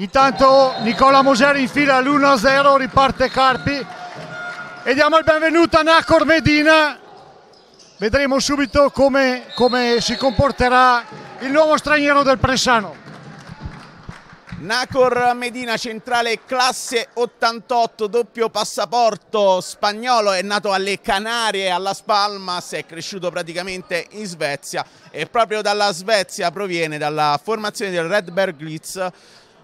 Intanto Nicola Moseri infila l'1-0, riparte Carpi e diamo il benvenuto a Nacor Medina. Vedremo subito come, come si comporterà il nuovo straniero del Pressano. Nacor Medina centrale classe 88 doppio passaporto spagnolo è nato alle Canarie alla Spalmas è cresciuto praticamente in Svezia e proprio dalla Svezia proviene dalla formazione del Redberg Glitz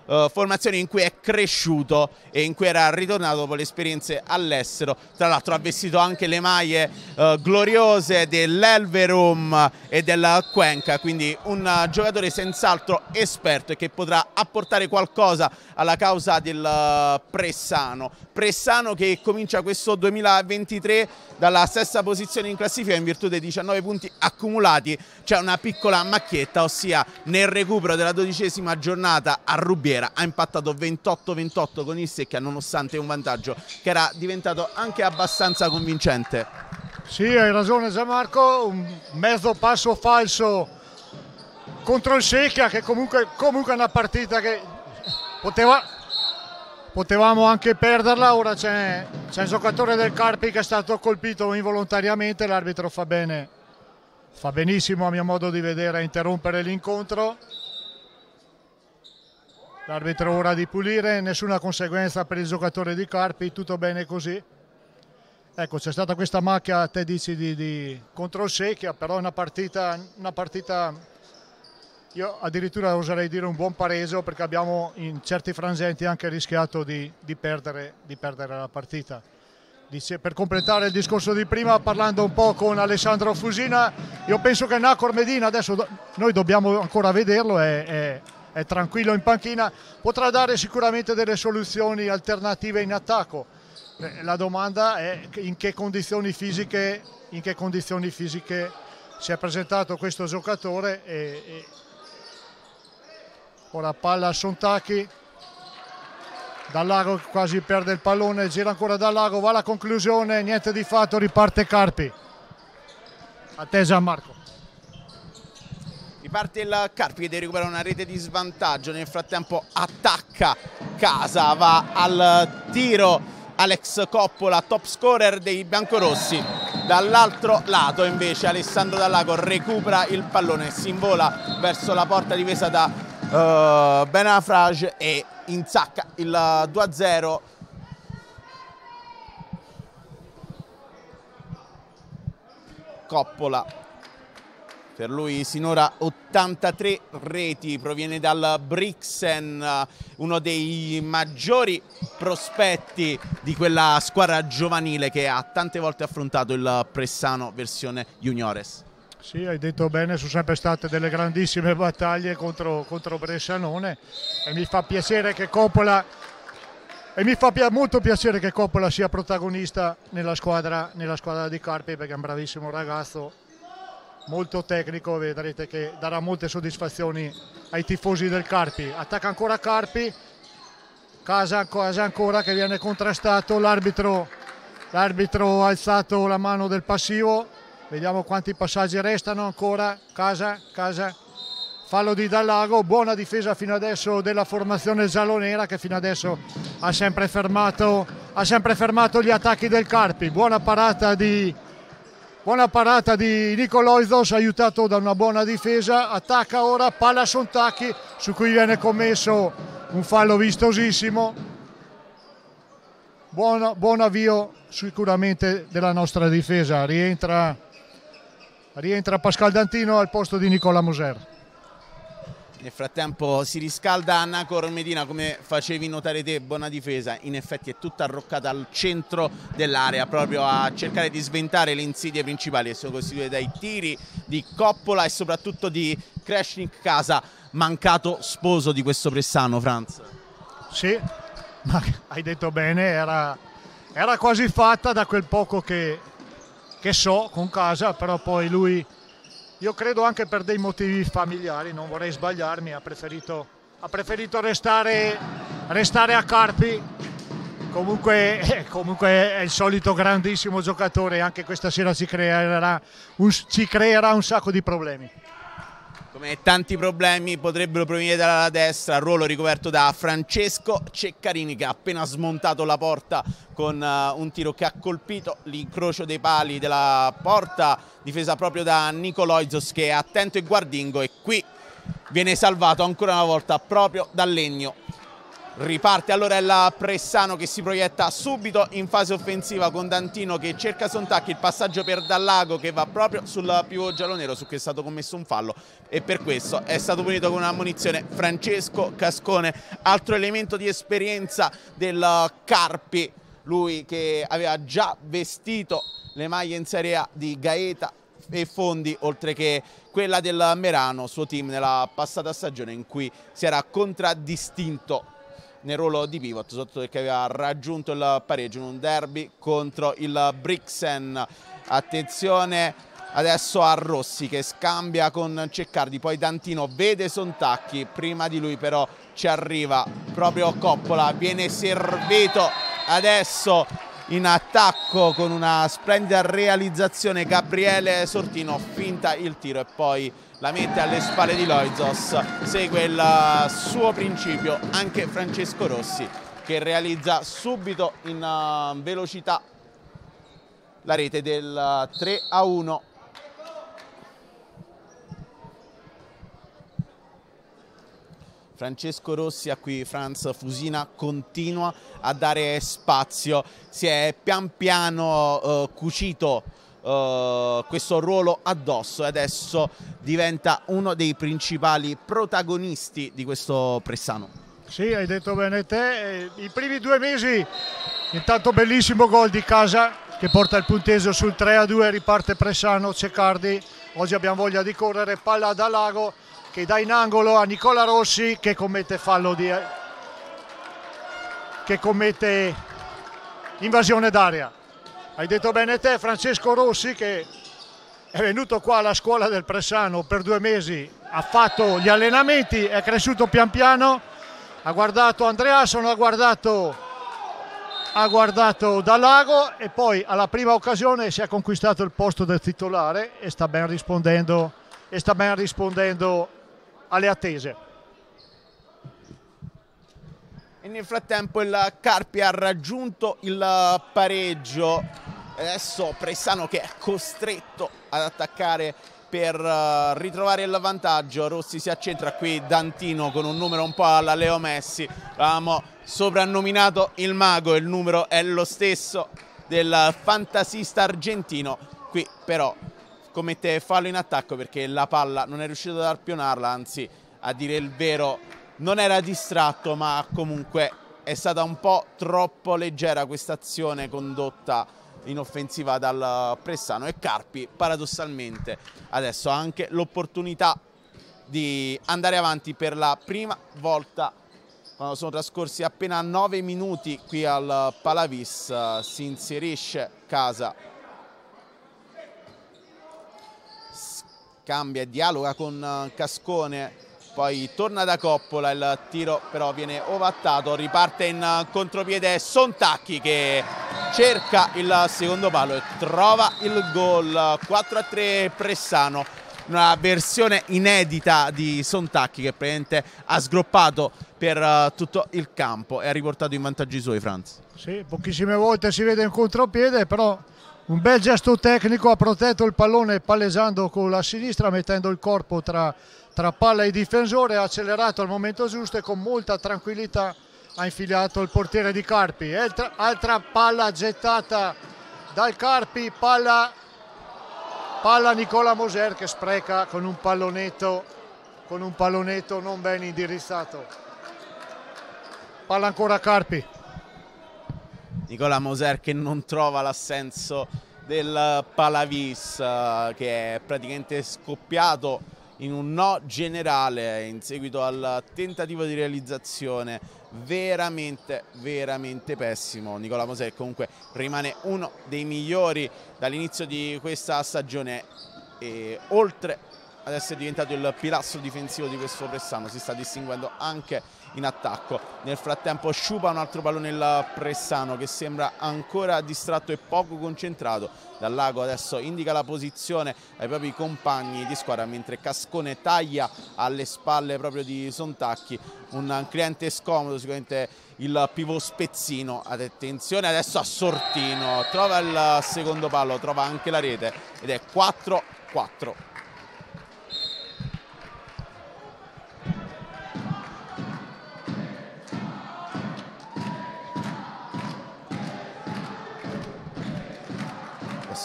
uh, formazione in cui è cresciuto e in cui era ritornato dopo le esperienze all'estero. Tra l'altro ha vestito anche le maglie uh, gloriose dell'Elverum e del Cuenca, quindi un giocatore senz'altro esperto e che potrà apportare qualcosa alla causa del Pressano. Pressano che comincia questo 2023 dalla stessa posizione in classifica in virtù dei 19 punti accumulati. C'è una piccola macchietta, ossia nel recupero della dodicesima giornata a Rubiera ha impattato 28-28 con il Secchia nonostante un vantaggio che era diventato anche abbastanza convincente. Sì, hai ragione Gianmarco, un mezzo passo falso contro il Secchia che comunque, comunque è una partita che poteva, potevamo anche perderla, ora c'è, un giocatore del Carpi che è stato colpito involontariamente, l'arbitro fa bene, fa benissimo a mio modo di vedere a interrompere l'incontro L'arbitro ora di pulire, nessuna conseguenza per il giocatore di Carpi, tutto bene così. Ecco, c'è stata questa macchia, te dici, di, di contro il Secchia, però è una partita, una partita, io addirittura oserei dire un buon pareggio perché abbiamo in certi frangenti anche rischiato di, di, perdere, di perdere, la partita. Dice, per completare il discorso di prima, parlando un po' con Alessandro Fusina, io penso che Nacor Medina, adesso do, noi dobbiamo ancora vederlo, è, è è tranquillo in panchina, potrà dare sicuramente delle soluzioni alternative in attacco. La domanda è in che condizioni fisiche, in che condizioni fisiche si è presentato questo giocatore. E, e... Ora palla a Sontaki, Dallago quasi perde il pallone, gira ancora Dallago, va alla conclusione, niente di fatto, riparte Carpi. A te Gianmarco. Riparte il Carpi che recupera una rete di svantaggio, nel frattempo attacca Casa, va al tiro Alex Coppola, top scorer dei biancorossi. Dall'altro lato invece Alessandro Dallago recupera il pallone, si invola verso la porta difesa da uh, Benafrage e insacca il 2-0 Coppola per lui sinora 83 reti, proviene dal Brixen, uno dei maggiori prospetti di quella squadra giovanile che ha tante volte affrontato il Pressano versione juniores. Sì, hai detto bene, sono sempre state delle grandissime battaglie contro, contro Bressanone e mi fa piacere che Coppola e mi fa molto piacere che Coppola sia protagonista nella squadra, nella squadra di Carpi perché è un bravissimo ragazzo molto tecnico, vedrete che darà molte soddisfazioni ai tifosi del Carpi. Attacca ancora Carpi, Casa, Casa ancora che viene contrastato, l'arbitro, l'arbitro ha alzato la mano del passivo, vediamo quanti passaggi restano ancora, Casa, Casa, fallo di Dallago, buona difesa fino adesso della formazione giallonera che fino adesso ha sempre fermato, ha sempre fermato gli attacchi del Carpi, buona parata di Buona parata di Nicoloizos, aiutato da una buona difesa, attacca ora, palla Sontacchi su cui viene commesso un fallo vistosissimo. Buon, buon avvio sicuramente della nostra difesa, rientra, rientra Pascal Dantino al posto di Nicola Moser. Nel frattempo si riscalda Anna Cormedina come facevi notare te, buona difesa, in effetti è tutta arroccata al centro dell'area proprio a cercare di sventare le insidie principali che sono costituite dai tiri di Coppola e soprattutto di Kreshnik Casa, mancato sposo di questo Pressano, Franz. Sì, ma hai detto bene, era, era quasi fatta da quel poco che, che so con Casa, però poi lui io credo anche per dei motivi familiari, non vorrei sbagliarmi, ha preferito, ha preferito restare, restare, a Carpi. Comunque, eh, comunque, è il solito grandissimo giocatore, anche questa sera ci creerà un, ci creerà un sacco di problemi. Come tanti problemi potrebbero provenire dalla destra, ruolo ricoperto da Francesco Ceccarini che ha appena smontato la porta con uh, un tiro che ha colpito l'incrocio dei pali della porta difesa proprio da Nicoloizos che è attento e guardingo e qui viene salvato ancora una volta proprio dal legno Riparte allora il Pressano che si proietta subito in fase offensiva con Dantino che cerca Sontacchi, il passaggio per Dallago che va proprio sul pivot giallo-nero su cui è stato commesso un fallo e per questo è stato punito con una munizione Francesco Cascone, altro elemento di esperienza del Carpi, lui che aveva già vestito le maglie in Serie A di Gaeta e Fondi oltre che quella del Merano, suo team nella passata stagione in cui si era contraddistinto nel ruolo di pivot, sotto perché aveva raggiunto il pareggio in un derby contro il Brixen. Attenzione adesso a Rossi che scambia con Ceccardi, poi Dantino vede Sontacchi, prima di lui però ci arriva proprio Coppola, viene servito adesso in attacco con una splendida realizzazione Gabriele Sortino, finta il tiro e poi la mette alle spalle di Loizos, segue il suo principio anche Francesco Rossi che realizza subito in uh, velocità la rete del 3 a 1 Francesco Rossi a cui Franz Fusina continua a dare spazio. Si è pian piano uh, cucito uh, questo ruolo addosso e adesso diventa uno dei principali protagonisti di questo Pressano. Sì, hai detto bene te, i primi due mesi intanto bellissimo gol di casa che porta il punteggio sul 3-2, riparte Pressano, Ceccardi, oggi abbiamo voglia di correre, palla da Lago che dà in angolo a Nicola Rossi che commette fallo di che commette invasione d'aria. Hai detto bene te Francesco Rossi che è venuto qua alla scuola del Pressano per due mesi, ha fatto gli allenamenti, è cresciuto pian piano, ha guardato Andreasson, ha guardato, ha guardato Dalago e poi alla prima occasione si è conquistato il posto del titolare e sta ben rispondendo, e sta ben rispondendo alle attese. E nel frattempo il Carpi ha raggiunto il pareggio. Adesso Pressano che è costretto ad attaccare per uh, ritrovare il vantaggio. Rossi si accentra qui, Dantino con un numero un po' alla Leo Messi. Avevamo soprannominato il mago, il numero è lo stesso del fantasista argentino. Qui però commette fallo in attacco perché la palla non è riuscito ad arpionarla, anzi a dire il vero non era distratto ma comunque è stata un po' troppo leggera questa azione condotta in offensiva dal Pressano e Carpi paradossalmente adesso ha anche l'opportunità di andare avanti per la prima volta quando sono trascorsi appena 9 minuti qui al Palavis si inserisce Casa. Cambia e dialoga con Cascone poi torna da Coppola, il tiro però viene ovattato, riparte in contropiede Sontacchi che cerca il secondo palo e trova il gol 4 a 3 Pressano una versione inedita di Sontacchi che praticamente ha sgroppato per uh, tutto il campo e ha riportato in vantaggio i suoi Franz. Sì, pochissime volte si vede in contropiede però un bel gesto tecnico ha protetto il pallone palesando con la sinistra mettendo il corpo tra tra palla e difensore, ha accelerato al momento giusto e con molta tranquillità ha infilato il portiere di Carpi. Altra, palla gettata dal Carpi, palla, palla Nicola Moser che spreca con un pallonetto, con un pallonetto non ben indirizzato. Palla ancora Carpi. Nicola Moser che non trova l'assenso del Palavis eh, che è praticamente scoppiato in un no generale in seguito al tentativo di realizzazione veramente veramente pessimo Nicola Mosè comunque rimane uno dei migliori dall'inizio di questa stagione e oltre ad essere diventato il pilastro difensivo di questo Pressano, si sta distinguendo anche in attacco. Nel frattempo sciupa un altro pallone il Pressano che sembra ancora distratto e poco concentrato. Dal lago adesso indica la posizione ai propri compagni di squadra mentre Cascone taglia alle spalle proprio di Sontacchi. Un cliente scomodo sicuramente il pivot spezzino. Attenzione adesso a Sortino, trova il secondo pallo, trova anche la rete ed è 4-4.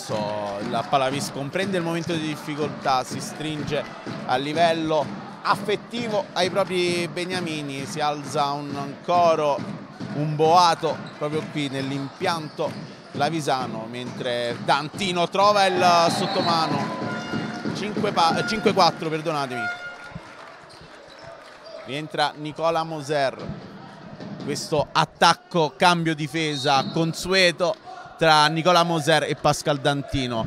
Adesso la Palavis comprende il momento di difficoltà, si stringe a livello affettivo ai propri beniamini, si alza un coro, un boato proprio qui nell'impianto lavisano, mentre Dantino trova il sottomano, 5-4 perdonatemi, rientra Nicola Moser, questo attacco cambio difesa consueto tra Nicola Moser e Pascal Dantino.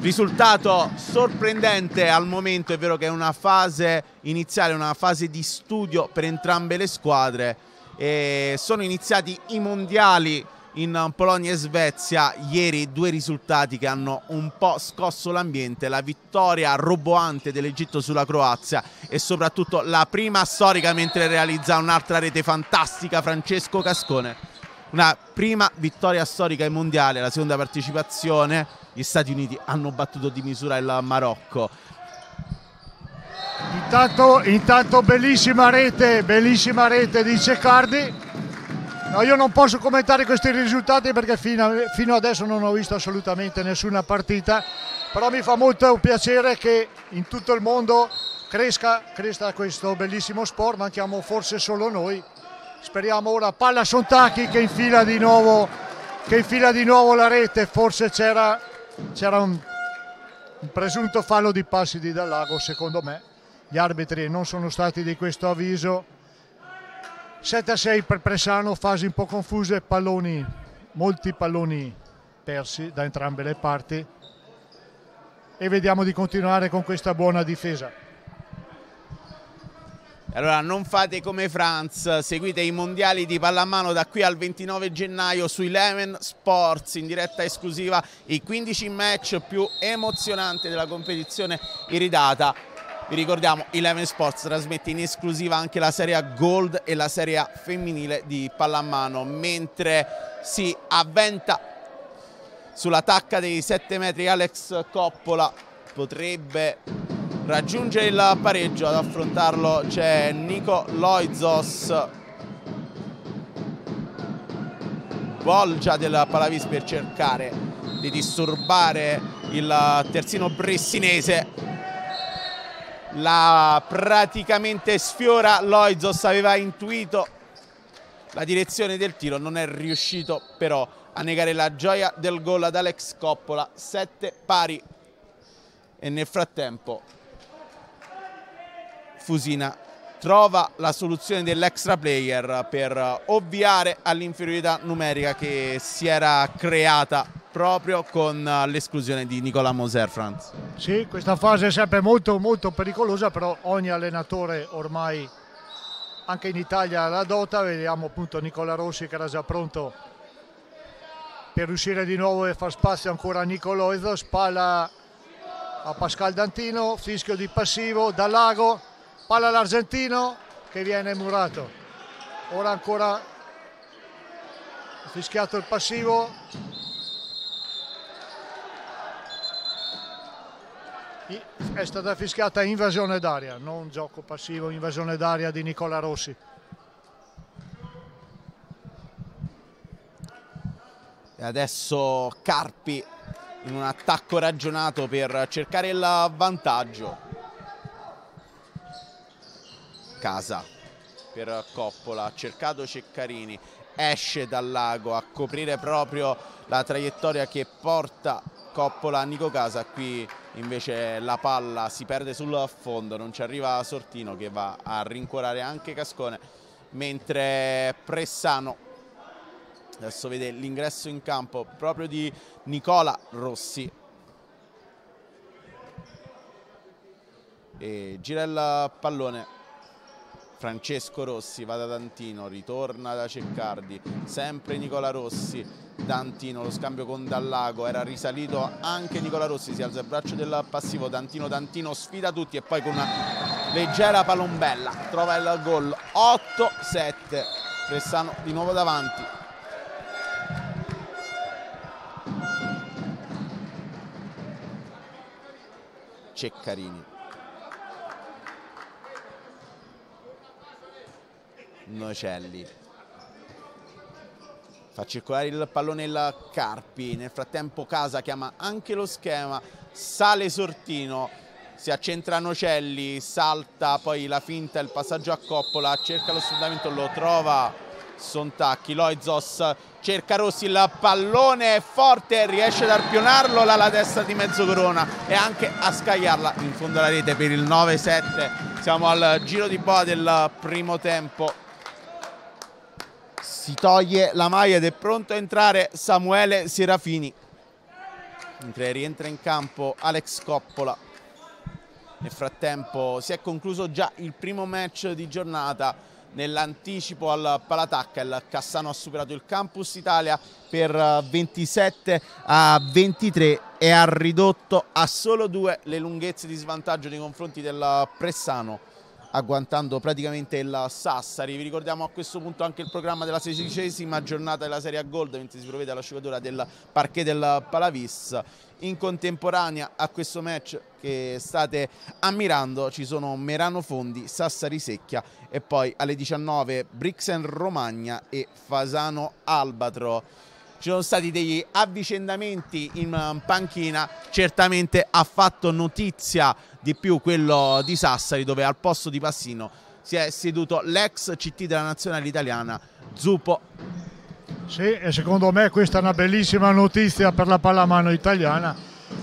Risultato sorprendente al momento, è vero che è una fase iniziale, una fase di studio per entrambe le squadre. E sono iniziati i mondiali in Polonia e Svezia. Ieri due risultati che hanno un po' scosso l'ambiente, la vittoria roboante dell'Egitto sulla Croazia e soprattutto la prima storica mentre realizza un'altra rete fantastica Francesco Cascone una prima vittoria storica ai mondiali, la seconda partecipazione. Gli Stati Uniti hanno battuto di misura il Marocco. Intanto, intanto bellissima rete, bellissima rete di Ceccardi. No, io non posso commentare questi risultati perché fino, fino adesso non ho visto assolutamente nessuna partita, però mi fa molto piacere che in tutto il mondo cresca, cresca questo bellissimo sport, manchiamo forse solo noi Speriamo ora palla Sontacchi che infila di nuovo, infila di nuovo la rete. Forse c'era, un, un presunto fallo di passi di Dallago, secondo me. Gli arbitri non sono stati di questo avviso. 7 a 6 per Presano, fasi un po' confuse, palloni, molti palloni persi da entrambe le parti e vediamo di continuare con questa buona difesa. Allora non fate come Franz, seguite i mondiali di pallamano da qui al 29 gennaio su Eleven Sports in diretta esclusiva, i 15 match più emozionanti della competizione iridata. Vi ricordiamo, Eleven Sports trasmette in esclusiva anche la serie Gold e la serie femminile di pallamano, mentre si avventa sulla tacca dei 7 metri Alex Coppola potrebbe raggiunge il pareggio ad affrontarlo c'è Nico Loizos. Volgia del Palavis per cercare di disturbare il terzino bressinese. La praticamente sfiora Loizos aveva intuito la direzione del tiro non è riuscito però a negare la gioia del gol ad Alex Coppola 7 pari. E nel frattempo Fusina trova la soluzione dell'extra player per ovviare all'inferiorità numerica che si era creata proprio con l'esclusione di Nicola Moser Franz. Sì, questa fase è sempre molto molto pericolosa, però ogni allenatore ormai anche in Italia la dota, vediamo appunto Nicola Rossi che era già pronto per uscire di nuovo e far spazio ancora a Nicoloido, spalla a Pascal Dantino, fischio di passivo, da Lago, palla all'argentino che viene murato. Ora ancora fischiato il passivo. È stata fischiata invasione d'aria non gioco passivo invasione d'aria di Nicola Rossi. E adesso Carpi in un attacco ragionato per cercare il vantaggio casa per Coppola, ha cercato Ceccarini, esce dal lago a coprire proprio la traiettoria che porta Coppola a Nico Casa, qui invece la palla si perde sul fondo, non ci arriva Sortino che va a rincuorare anche Cascone, mentre Pressano adesso vede l'ingresso in campo proprio di Nicola Rossi. E gira il pallone Francesco Rossi va da Dantino, ritorna da Ceccardi, sempre Nicola Rossi, Dantino, lo scambio con Dallago, era risalito anche Nicola Rossi, si alza il braccio del passivo, Dantino, Dantino sfida tutti e poi con una leggera palombella trova il gol, 8-7, Pressano di nuovo davanti. Ceccarini Nocelli. Fa circolare il pallone il Carpi. Nel frattempo Casa chiama anche lo schema. Sale Sortino. Si accentra Nocelli. Salta poi la finta il passaggio a Coppola. Cerca lo sfruttamento lo trova Sontacchi. Loizos cerca Rossi il pallone è forte riesce ad arpionarlo là la destra di Mezzocorona e anche a scagliarla in fondo alla rete per il 9-7 siamo al giro di boa del primo tempo si toglie la maglia ed è pronto a entrare Samuele Serafini. Mentre rientra in campo Alex Coppola. Nel frattempo si è concluso già il primo match di giornata. Nell'anticipo al Palatacca il Cassano ha superato il Campus Italia per 27 a 23 e ha ridotto a solo due le lunghezze di svantaggio nei confronti del Pressano agguantando praticamente il Sassari. Vi ricordiamo a questo punto anche il programma della sedicesima giornata della Serie A Gold, mentre si provvede alla sciacatura del parquet del Palavis. In contemporanea a questo match che state ammirando ci sono Merano Fondi, Sassari Secchia e poi alle 19 Brixen Romagna e Fasano Albatro ci sono stati degli avvicendamenti in panchina, certamente ha fatto notizia di più quello di Sassari dove al posto di Passino si è seduto l'ex CT della nazionale italiana Zupo. Sì, e secondo me questa è una bellissima notizia per la pallamano italiana.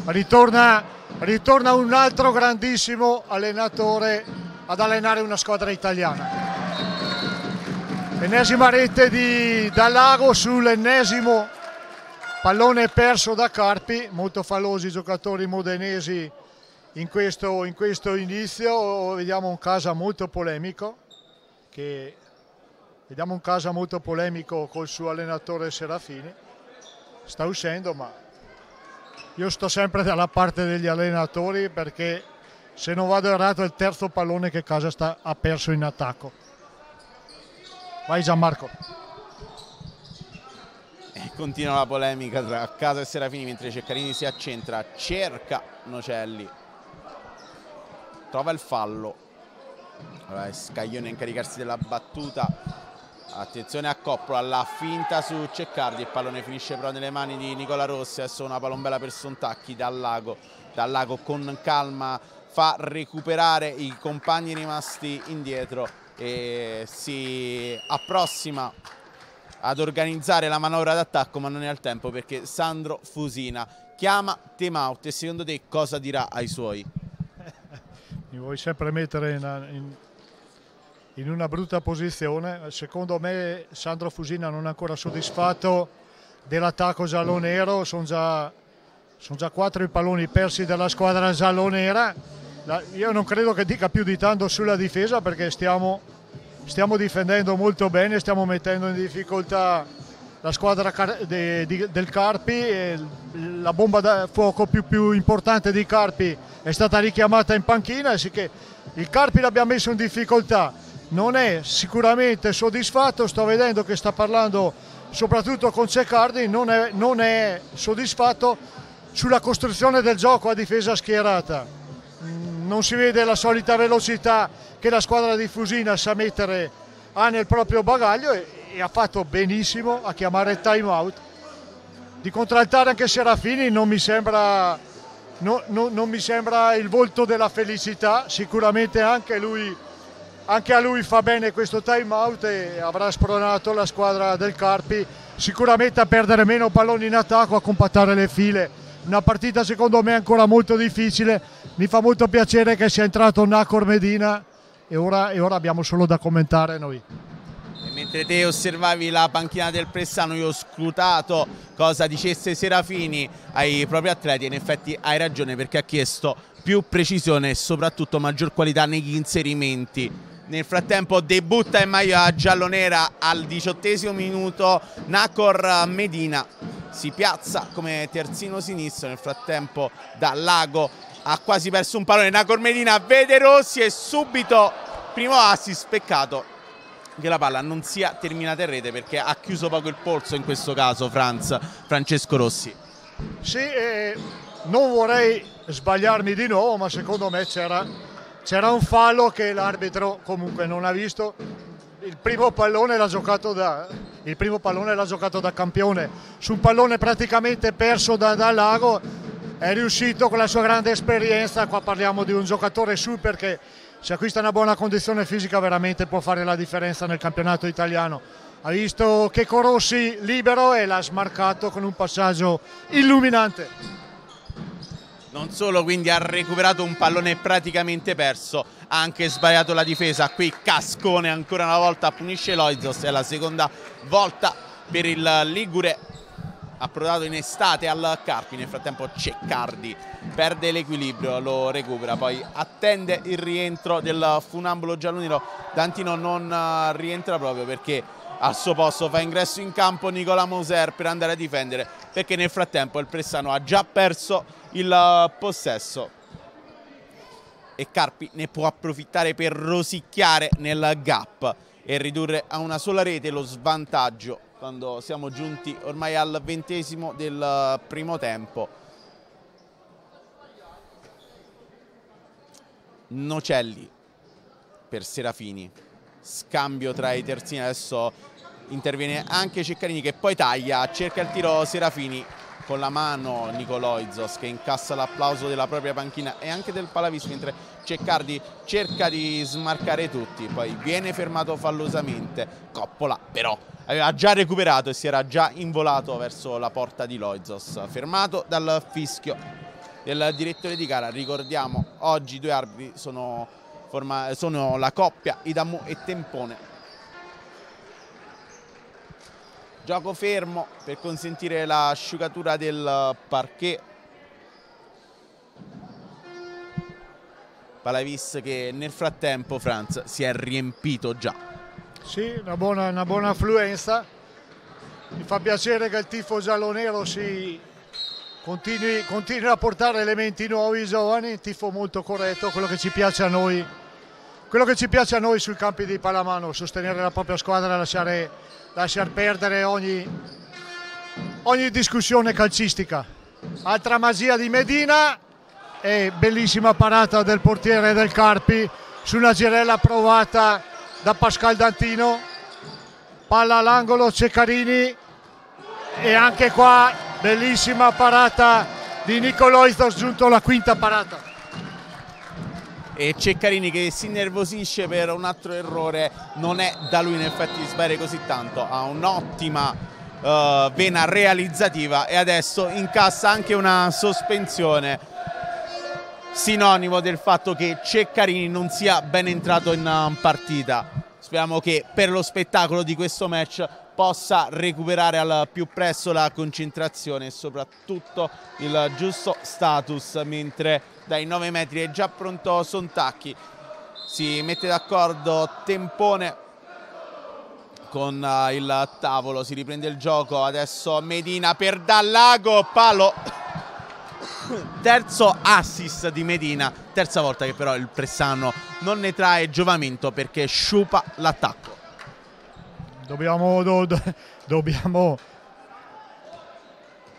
Ritorna, ritorna un altro grandissimo allenatore ad allenare una squadra italiana. Ennesima rete di Dallago sull'ennesimo pallone perso da Carpi, molto fallosi i giocatori modenesi in questo, in questo inizio. Vediamo un caso molto polemico, che, vediamo un caso molto polemico col suo allenatore Serafini. Sta uscendo, ma io sto sempre dalla parte degli allenatori perché se non vado errato è il terzo pallone che Casa sta, ha perso in attacco. Vai Gianmarco. E continua la polemica tra Casa e Serafini mentre Ceccarini si accentra, cerca Nocelli, trova il fallo. Allora, Scaglione a incaricarsi della battuta. Attenzione a Coppola, la finta su Ceccardi, il pallone finisce però nelle mani di Nicola Rossi, adesso una palombella per Sontacchi dal lago, dal lago con calma fa recuperare i compagni rimasti indietro e si approssima ad organizzare la manovra d'attacco ma non è al tempo perché Sandro Fusina chiama time out e secondo te cosa dirà ai suoi? Mi vuoi sempre mettere in, in, in una brutta posizione, secondo me Sandro Fusina non è ancora soddisfatto dell'attacco giallo-nero, sono già, sono già quattro i palloni persi dalla squadra giallo-nera. Io non credo che dica più di tanto sulla difesa perché stiamo, stiamo difendendo molto bene, stiamo mettendo in difficoltà la squadra de, de, del Carpi, la bomba da fuoco più, più, importante di Carpi è stata richiamata in panchina, sì che il Carpi l'abbiamo messo in difficoltà, non è sicuramente soddisfatto, sto vedendo che sta parlando soprattutto con Ceccardi, non è, non è soddisfatto sulla costruzione del gioco a difesa schierata. Non si vede la solita velocità che la squadra di Fusina sa mettere ha nel proprio bagaglio e ha fatto benissimo a chiamare time out. Di contraltare anche Serafini non mi sembra, no, no, non mi sembra il volto della felicità, sicuramente anche, lui, anche a lui fa bene questo time out e avrà spronato la squadra del Carpi sicuramente a perdere meno palloni in attacco, a compattare le file una partita secondo me ancora molto difficile, mi fa molto piacere che sia entrato Nacor Medina e ora, e ora abbiamo solo da commentare noi. Mentre te osservavi la panchina del Pressano io ho scrutato cosa dicesse Serafini ai propri atleti e in effetti hai ragione perché ha chiesto più precisione e soprattutto maggior qualità negli inserimenti. Nel frattempo debutta in maglia giallonera al diciottesimo minuto Nacor Medina si piazza come terzino sinistro, nel frattempo da Lago ha quasi perso un pallone, Nacor Medina vede Rossi e subito primo assist, peccato che la palla non sia terminata in rete perché ha chiuso poco il polso in questo caso Franz, Francesco Rossi. Sì, eh, non vorrei sbagliarmi di nuovo, ma secondo me c'era, c'era un fallo che l'arbitro comunque non ha visto. Il primo pallone l'ha giocato da, il primo pallone l'ha giocato da campione su un pallone praticamente perso da, da Lago è riuscito con la sua grande esperienza qua parliamo di un giocatore super che se acquista una buona condizione fisica veramente può fare la differenza nel campionato italiano. Ha visto che Corossi libero e l'ha smarcato con un passaggio illuminante. Non solo, quindi ha recuperato un pallone praticamente perso, ha anche sbagliato la difesa. Qui Cascone ancora una volta punisce Loizos, è la seconda volta per il Ligure approdato in estate al Carpi, nel frattempo Ceccardi perde l'equilibrio, lo recupera, poi attende il rientro del funambolo giallonero, Dantino non eh, rientra proprio perché al suo posto fa ingresso in campo Nicola Moser per andare a difendere perché nel frattempo il Pressano ha già perso il possesso. E Carpi ne può approfittare per rosicchiare nel gap e ridurre a una sola rete lo svantaggio quando siamo giunti ormai al ventesimo del primo tempo. Nocelli per Serafini, scambio tra i terzini, adesso interviene anche Ceccarini che poi taglia, cerca il tiro Serafini con la mano. Nicoloizos che incassa l'applauso della propria panchina e anche del Palavis mentre Ceccardi cerca di smarcare tutti, poi viene fermato fallosamente, Coppola però aveva già recuperato e si era già involato verso la porta di Loizos, fermato dal fischio del direttore di gara, ricordiamo oggi i due arbitri sono, sono la coppia Idamu e Tempone. Gioco fermo per consentire l'asciugatura del parquet. Palavis che nel frattempo Franz si è riempito già sì, una buona, una buona affluenza mi fa piacere che il tifo giallo-nero si continui, continui, a portare elementi nuovi, giovani, tifo molto corretto, quello che ci piace a noi quello che ci piace a noi sui campi di Palamano, sostenere la propria squadra lasciare, lasciar perdere ogni, ogni discussione calcistica. Altra magia di Medina e bellissima parata del portiere del Carpi su una girella provata da Pascal Dantino. Palla all'angolo Ceccarini. E anche qua bellissima parata di Nicoloizos giunto alla quinta parata. E Ceccarini che si nervosisce per un altro errore. Non è da lui in effetti sbagliare così tanto. Ha un'ottima uh, vena realizzativa e adesso incassa anche una sospensione sinonimo del fatto che Ceccarini non sia ben entrato in uh, partita. Speriamo che per lo spettacolo di questo match possa recuperare al più presto la concentrazione e soprattutto il giusto status mentre dai 9 metri è già pronto Sontacchi. Si mette d'accordo Tempone con eh, il tavolo si riprende il gioco. Adesso Medina per Dallago palo terzo assist di Medina terza volta che però il Pressano non ne trae giovamento perché sciupa l'attacco dobbiamo, do, do, dobbiamo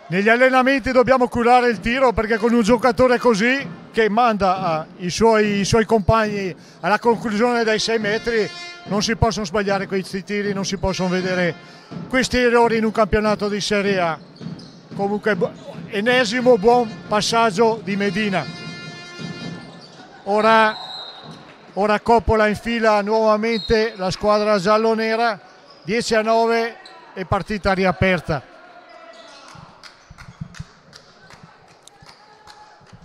negli allenamenti dobbiamo curare il tiro perché con un giocatore così che manda i suoi, i suoi compagni alla conclusione dai 6 metri non si possono sbagliare questi tiri, non si possono vedere questi errori in un campionato di Serie A. Comunque enesimo buon passaggio di Medina. Ora, ora Coppola infila nuovamente la squadra giallo-nera, 10 a 9 e partita riaperta.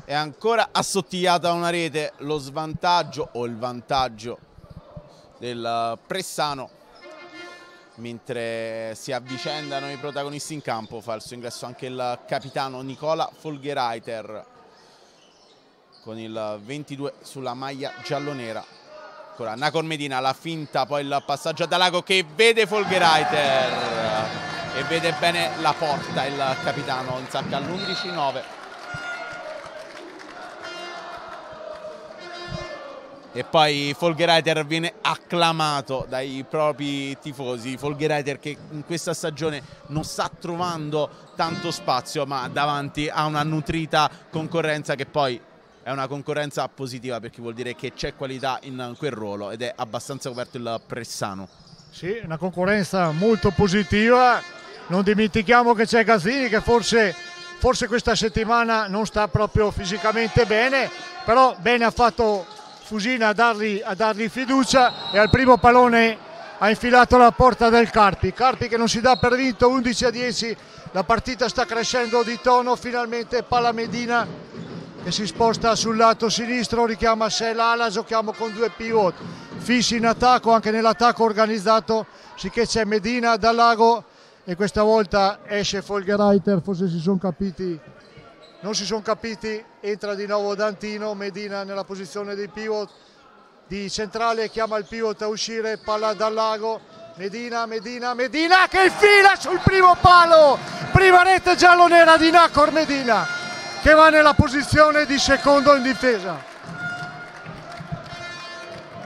è ancora assottigliata una rete lo svantaggio o il vantaggio del Pressano mentre si avvicendano i protagonisti in campo fa il suo ingresso anche il capitano Nicola Folgereiter con il 22 sulla maglia giallonera. Ancora Nacor Medina la finta poi il passaggio a Dalago che vede Folgeriter e vede bene la porta il capitano in sacca all'11-9 e poi Folgeriter viene acclamato dai propri tifosi Folgeriter che in questa stagione non sta trovando tanto spazio ma davanti a una nutrita concorrenza che poi è una concorrenza positiva perché vuol dire che c'è qualità in quel ruolo ed è abbastanza coperto il Pressano. Sì, una concorrenza molto positiva, non dimentichiamo che c'è Gazzini che forse, forse questa settimana non sta proprio fisicamente bene, però bene ha fatto Fusina a dargli, a dargli fiducia e al primo pallone ha infilato la porta del Carpi. Carpi che non si dà per vinto 11 a 10, la partita sta crescendo di tono, finalmente palla Medina che si sposta sul lato sinistro, richiama a sé l'ala, giochiamo con due pivot fissi in attacco, anche nell'attacco organizzato, sicché c'è Medina dal lago e questa volta esce Folgerreiter, forse si sono capiti, non si sono capiti, entra di nuovo Dantino, Medina nella posizione dei pivot di centrale, chiama il pivot a uscire, palla dal lago, Medina, Medina, Medina che infila sul primo palo, prima rete giallo-nera di Nacor Medina che va nella posizione di secondo in difesa.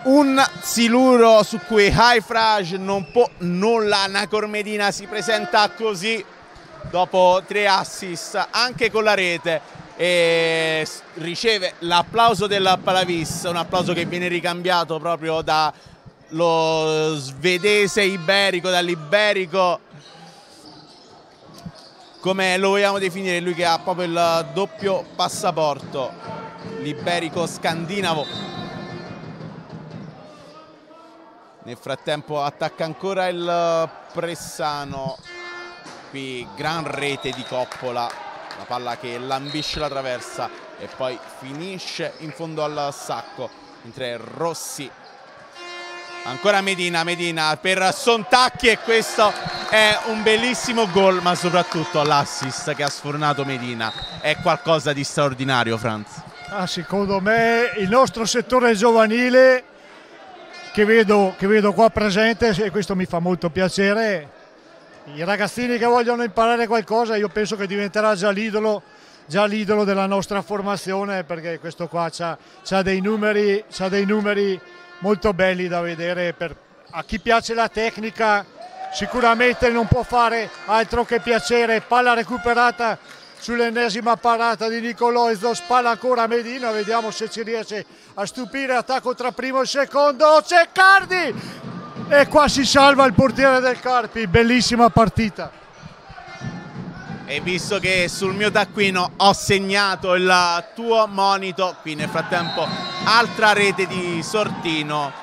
Un siluro su cui Haifraj non può nulla, Nacor Medina si presenta così dopo tre assist anche con la rete e riceve l'applauso del Palavis, un applauso che viene ricambiato proprio dallo svedese iberico, dall'iberico come lo vogliamo definire, lui che ha proprio il doppio passaporto, l'iberico scandinavo. Nel frattempo attacca ancora il Pressano, qui gran rete di Coppola, la palla che lambisce la traversa e poi finisce in fondo al sacco, mentre Rossi ancora Medina, Medina per Sontacchi e questo è un bellissimo gol ma soprattutto l'assist che ha sfornato Medina. È qualcosa di straordinario Franz. Ah, secondo me il nostro settore giovanile che vedo, che vedo qua presente e questo mi fa molto piacere i ragazzini che vogliono imparare qualcosa io penso che diventerà già l'idolo della nostra formazione perché questo qua ha dei numeri, dei numeri molto belli da vedere per, a chi piace la tecnica sicuramente non può fare altro che piacere. Palla recuperata sull'ennesima parata di Nicoloizo spalla ancora Medina vediamo se ci riesce a stupire attacco tra primo e secondo c'è Cardi e qua si salva il portiere del Carpi bellissima partita. E visto che sul mio taccuino ho segnato il tuo monito qui nel frattempo altra rete di Sortino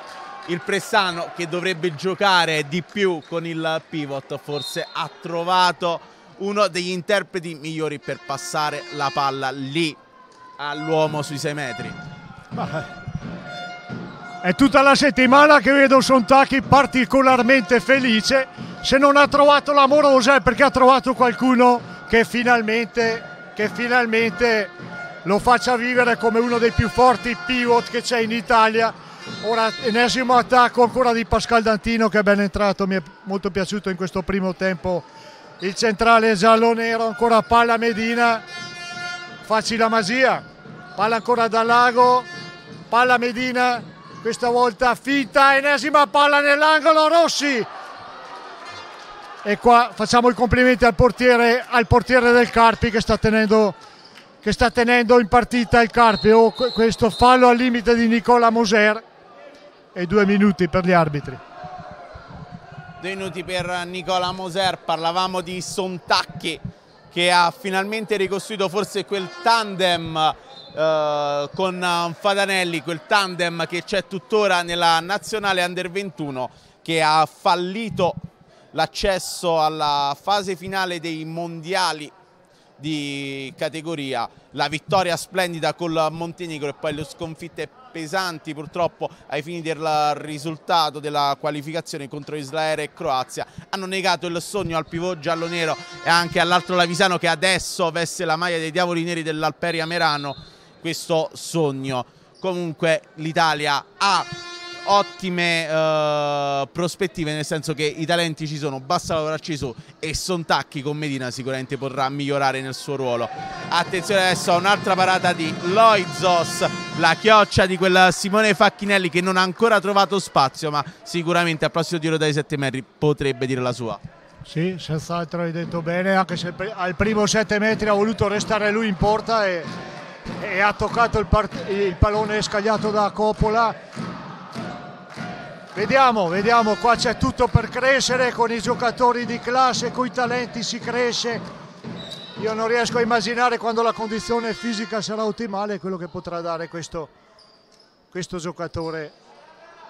il Pressano che dovrebbe giocare di più con il pivot forse ha trovato uno degli interpreti migliori per passare la palla lì all'uomo sui 6 metri è tutta la settimana che vedo Sontacchi particolarmente felice. Se non ha trovato l'amorosa è perché ha trovato qualcuno che finalmente, che finalmente lo faccia vivere come uno dei più forti pivot che c'è in Italia. Ora ennesimo attacco ancora di Pascal Dantino che è ben entrato, mi è molto piaciuto in questo primo tempo. Il centrale giallo-nero, ancora palla Medina, facile la magia, palla ancora da Lago, palla Medina, questa volta finta, ennesima palla nell'angolo, Rossi. E qua facciamo i complimenti al portiere, al portiere del Carpi che sta, tenendo, che sta tenendo in partita il Carpi. Oh, questo fallo al limite di Nicola Moser e due minuti per gli arbitri. Due minuti per Nicola Moser parlavamo di Sontacchi che ha finalmente ricostruito forse quel tandem Uh, con Fadanelli, quel tandem che c'è tuttora nella nazionale under 21 che ha fallito l'accesso alla fase finale dei mondiali di categoria, la vittoria splendida col Montenegro e poi le sconfitte pesanti purtroppo ai fini del risultato della qualificazione contro Israele e Croazia. Hanno negato il sogno al pivot giallo-nero e anche all'altro Lavisano che adesso veste la maglia dei diavoli neri dell'Alperia Merano questo sogno. Comunque l'Italia ha ottime uh, prospettive nel senso che i talenti ci sono, basta lavorarci su e Sontacchi con Medina sicuramente potrà migliorare nel suo ruolo. Attenzione adesso a un'altra parata di Loizos, la chioccia di quel Simone Facchinelli che non ha ancora trovato spazio ma sicuramente al prossimo tiro dai 7 metri potrebbe dire la sua. Sì, senz'altro hai detto bene, anche se al primo 7 metri ha voluto restare lui in porta e, e ha toccato il, il pallone scagliato da Coppola Vediamo, vediamo, qua c'è tutto per crescere con i giocatori di classe, con i talenti si cresce. Io non riesco a immaginare quando la condizione fisica sarà ottimale quello che potrà dare questo, questo giocatore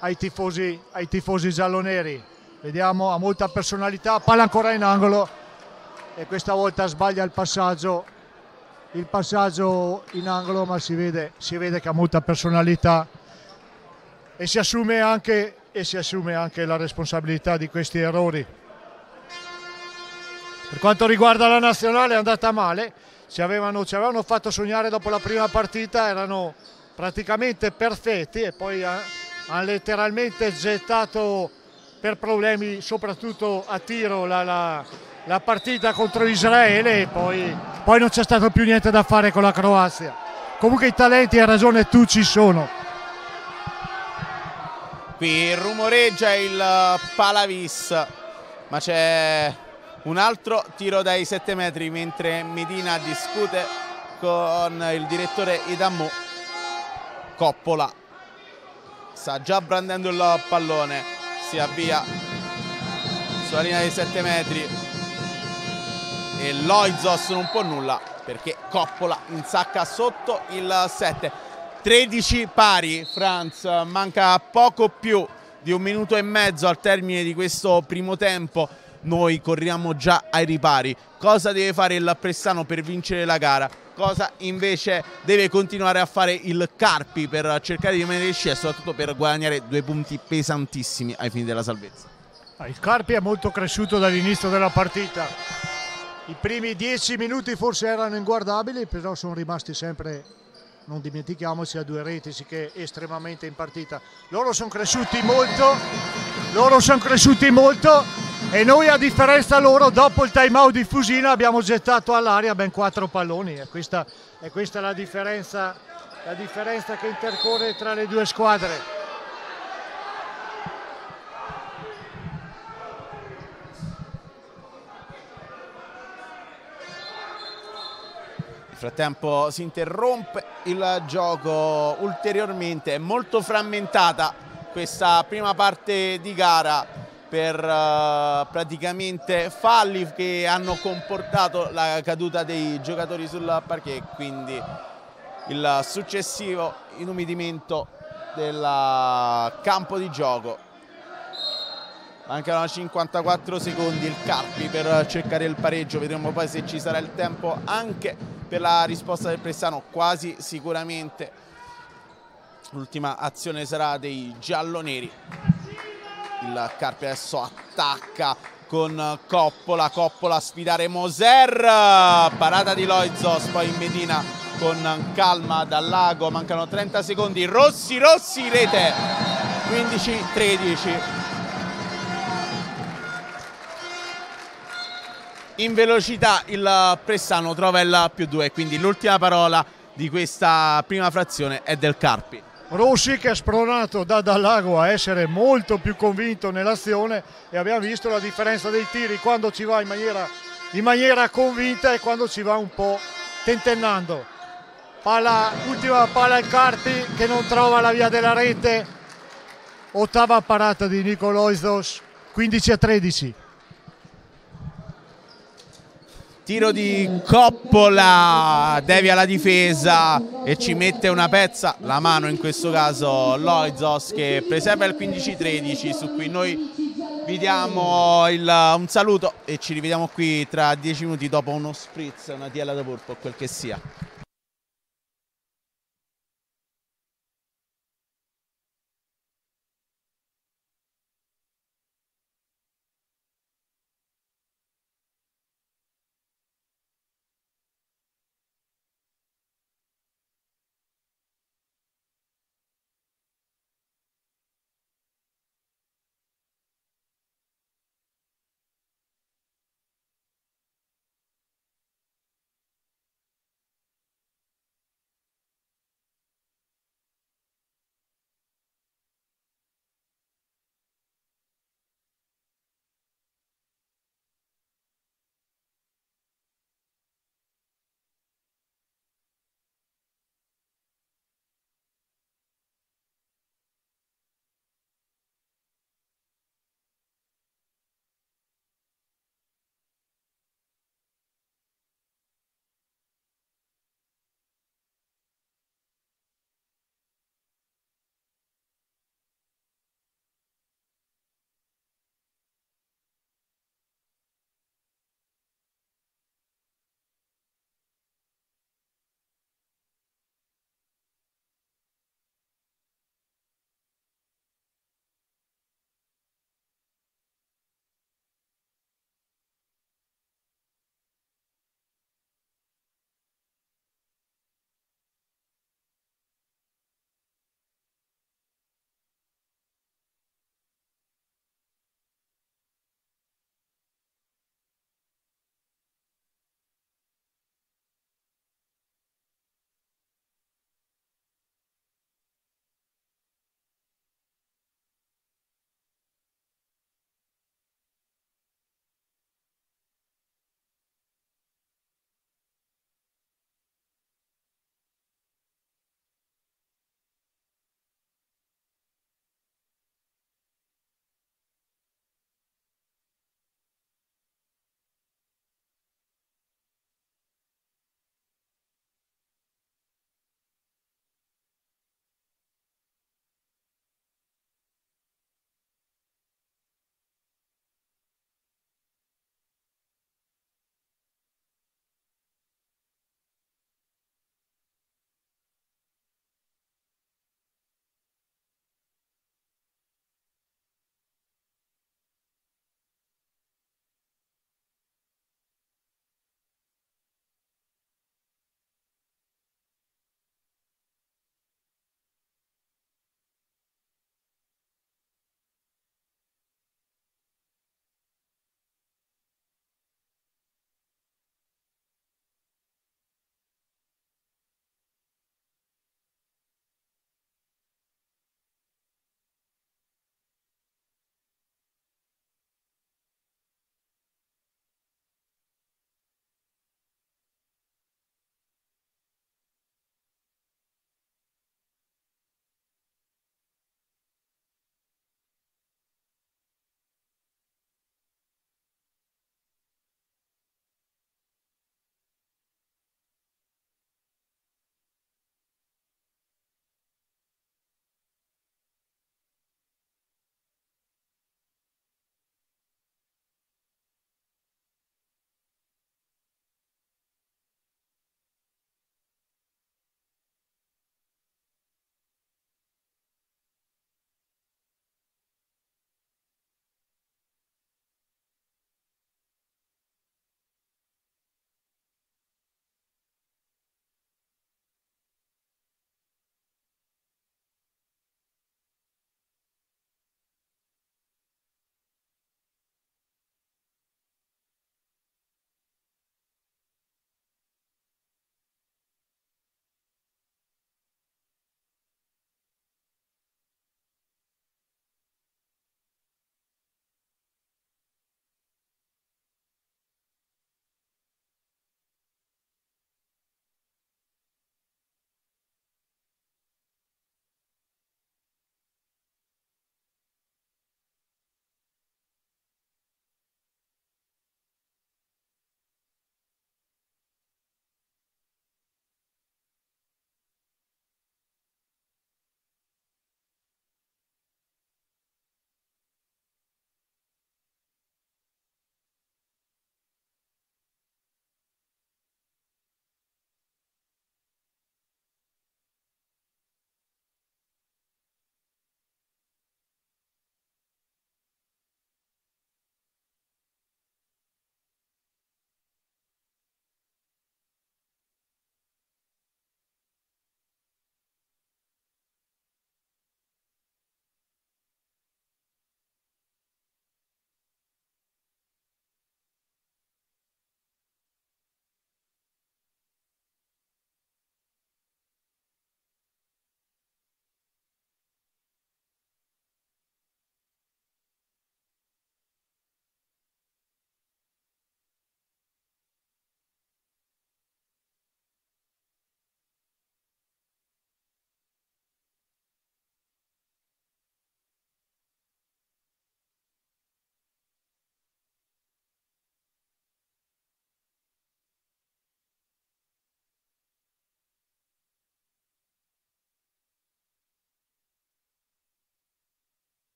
ai tifosi, ai tifosi gialloneri. Vediamo, ha molta personalità, palla ancora in angolo e questa volta sbaglia il passaggio, il passaggio in angolo ma si vede, si vede che ha molta personalità e si assume anche e si assume anche la responsabilità di questi errori. Per quanto riguarda la nazionale è andata male, ci avevano, ci avevano fatto sognare dopo la prima partita, erano praticamente perfetti e poi hanno letteralmente gettato per problemi soprattutto a tiro la, la, la partita contro Israele e poi, poi non c'è stato più niente da fare con la Croazia. Comunque i talenti, ha ragione tu, ci sono Qui rumoreggia il Palavis, ma c'è un altro tiro dai 7 metri mentre Medina discute con il direttore Idammu. Coppola sta già brandendo il pallone, si avvia sulla linea dei 7 metri e Loizos non può nulla perché Coppola insacca sotto il 7. 13 pari, Franz, manca poco più di un minuto e mezzo al termine di questo primo tempo. Noi corriamo già ai ripari. Cosa deve fare il Prestano per vincere la gara? Cosa invece deve continuare a fare il Carpi per cercare di rimanere scia e soprattutto per guadagnare due punti pesantissimi ai fini della salvezza? Ah, il Carpi è molto cresciuto dall'inizio della partita. I primi dieci minuti forse erano inguardabili, però sono rimasti sempre non dimentichiamoci a due reti, che è estremamente in partita. Loro sono cresciuti molto, loro sono cresciuti molto e noi a differenza loro dopo il time out di Fusina abbiamo gettato all'aria ben quattro palloni e questa, è questa la differenza, la differenza che intercorre tra le due squadre. Nel frattempo si interrompe il gioco ulteriormente, è molto frammentata questa prima parte di gara per uh, praticamente falli che hanno comportato la caduta dei giocatori sul parquet, quindi il successivo inumidimento del campo di gioco. Mancano 54 secondi il Carpi per cercare il pareggio, vedremo poi se ci sarà il tempo anche per la risposta del Pressano quasi sicuramente l'ultima azione sarà dei gialloneri. Il Carpi adesso attacca con Coppola Coppola a sfidare Moser. Parata di Loizos poi in Medina con calma dal lago mancano 30 secondi. Rossi Rossi rete. 15-13 in velocità il Prestano trova il più 2 quindi l'ultima parola di questa prima frazione è del Carpi. Rossi che ha spronato da Dallago a essere molto più convinto nell'azione e abbiamo visto la differenza dei tiri quando ci va in maniera, in maniera convinta e quando ci va un po' tentennando. Palla, ultima palla al Carpi che non trova la via della rete. Ottava parata di Nicoloizos 15 a 13 tiro di Coppola devia la difesa e ci mette una pezza la mano in questo caso Loizos che preserva il 15-13 su cui noi vi diamo il, un saluto e ci rivediamo qui tra 10 minuti dopo uno spritz, una tiella da purpo, quel che sia.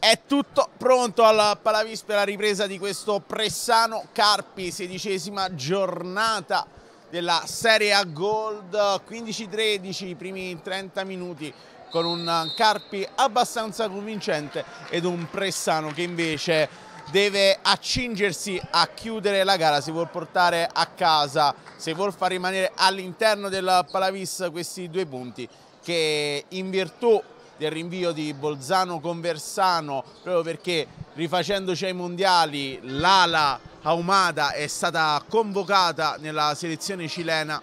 È tutto pronto al Palavis per la ripresa di questo Pressano Carpi, sedicesima giornata della Serie A Gold, 15-13, i primi 30 minuti con un Carpi abbastanza convincente ed un Pressano che invece deve accingersi a chiudere la gara. Se vuol portare a casa, se vuol far rimanere all'interno del Palavis questi due punti che in virtù del rinvio di Bolzano Conversano proprio perché rifacendoci ai mondiali l'ala Aumada è stata convocata nella selezione cilena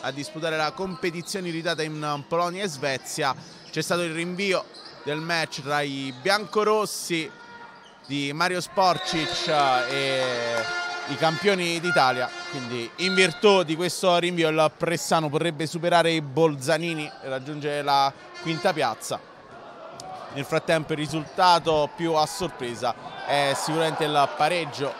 a disputare la competizione iridata in Polonia e Svezia. C'è stato il rinvio del match tra i biancorossi di Mario Sporcic e i campioni d'Italia. Quindi in virtù di questo rinvio il Pressano potrebbe superare i Bolzanini e raggiungere la quinta piazza. Nel frattempo il risultato più a sorpresa è sicuramente il pareggio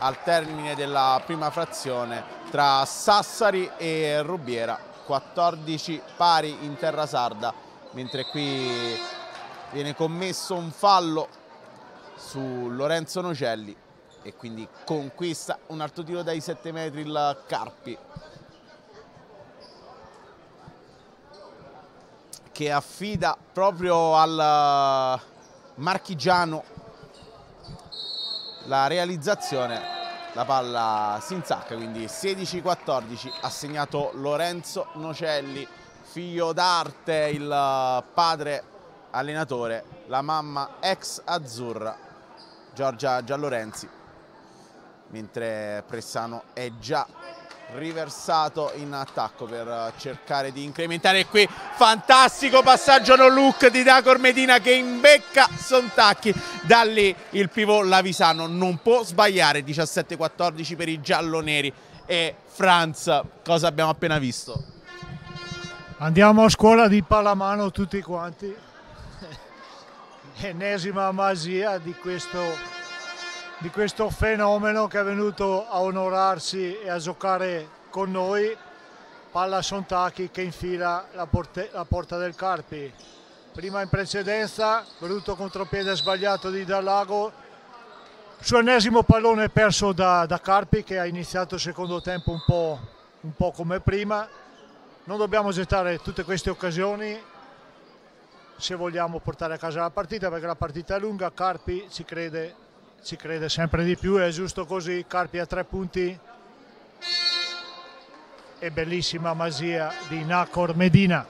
al termine della prima frazione tra Sassari e Rubiera. 14 pari in terra sarda mentre qui viene commesso un fallo su Lorenzo Nocelli e quindi conquista un altro tiro dai 7 metri il Carpi che affida proprio al marchigiano la realizzazione la palla si insacca quindi 16-14 ha segnato Lorenzo Nocelli figlio d'arte il padre allenatore la mamma ex azzurra Giorgia Giallorenzi mentre Pressano è già riversato in attacco per cercare di incrementare qui. Fantastico passaggio no look di Dacor Medina che imbecca Sontacchi. Da lì il pivot Lavisano non può sbagliare 17-14 per i gialloneri. E Franz cosa abbiamo appena visto? Andiamo a scuola di pallamano tutti quanti. Ennesima magia di questo di questo fenomeno che è venuto a onorarsi e a giocare con noi, palla Sontacchi che infila la, la porta del Carpi. Prima in precedenza, brutto contropiede sbagliato di Dallago, suo ennesimo pallone perso da, da, Carpi che ha iniziato il secondo tempo un po', un po' come prima. Non dobbiamo gettare tutte queste occasioni se vogliamo portare a casa la partita perché la partita è lunga, Carpi ci crede ci crede sempre di più, è giusto così, Carpi a tre punti e bellissima magia di Nacor Medina.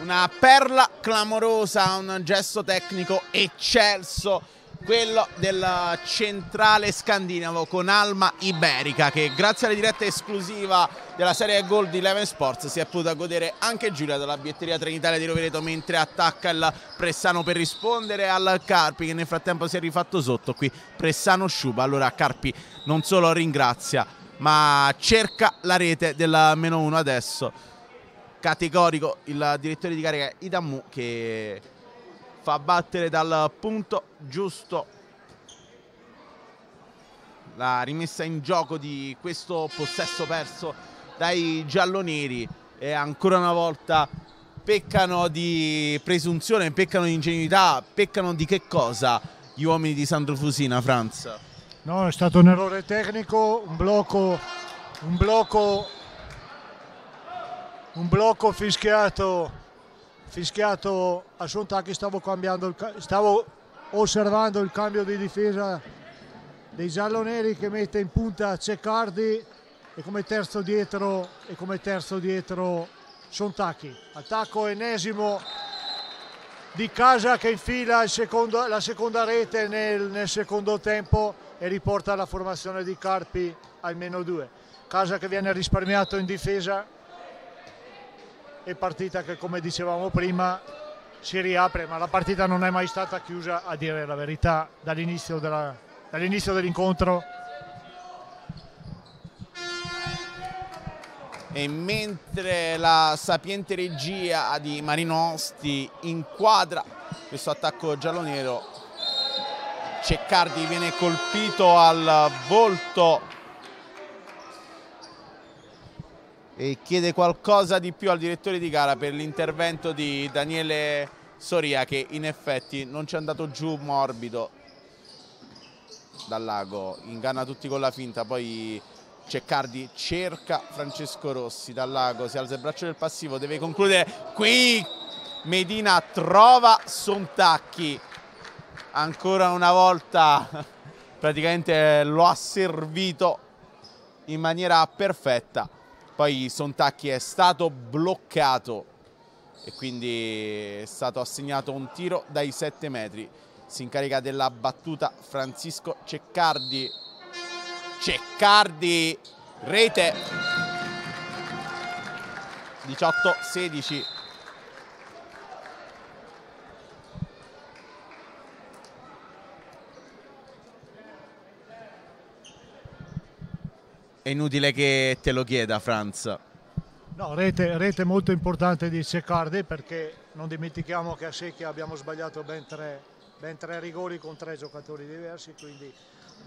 Una perla clamorosa, un gesto tecnico eccelso quello del centrale scandinavo con Alma Iberica che grazie alla diretta esclusiva della serie Gold di Eleven Sports si è potuta godere anche Giulia dalla bietteria Trenitalia di Rovereto mentre attacca il Pressano per rispondere al Carpi che nel frattempo si è rifatto sotto qui Pressano sciupa allora Carpi non solo ringrazia ma cerca la rete del meno 1 adesso categorico il direttore di carica Idamu che fa battere dal punto giusto la rimessa in gioco di questo possesso perso dai gialloneri e ancora una volta peccano di presunzione, peccano di ingenuità, peccano di che cosa? Gli uomini di Sandro Fusina, Franz? No, è stato un errore tecnico, un blocco, un blocco, un blocco fischiato fischiato a Sontacchi stavo, stavo osservando il cambio di difesa dei gialloneri che mette in punta Ceccardi e come terzo dietro, e come terzo dietro Sontacchi. Attacco ennesimo di Casa che infila secondo, la seconda rete nel, nel, secondo tempo e riporta la formazione di Carpi al meno due. Casa che viene risparmiato in difesa e partita che come dicevamo prima si riapre, ma la partita non è mai stata chiusa a dire la verità dall'inizio, della, dall'inizio E mentre la sapiente regia di Marinosti inquadra questo attacco giallonero, Ceccardi viene colpito al volto e chiede qualcosa di più al direttore di gara per l'intervento di Daniele Soria che in effetti non ci è andato giù morbido dal lago, inganna tutti con la finta, poi Ceccardi cerca Francesco Rossi dal lago, si alza il braccio del passivo, deve concludere. Qui Medina trova Sontacchi. Ancora una volta praticamente lo ha servito in maniera perfetta. Poi Sontacchi è stato bloccato e quindi è stato assegnato un tiro dai 7 metri. Si incarica della battuta Francisco Ceccardi Ceccardi rete. 18-16 è inutile che te lo chieda Franz. No, rete, rete, molto importante di Ceccardi perché non dimentichiamo che a Secchia abbiamo sbagliato ben tre, ben tre rigori con tre giocatori diversi, quindi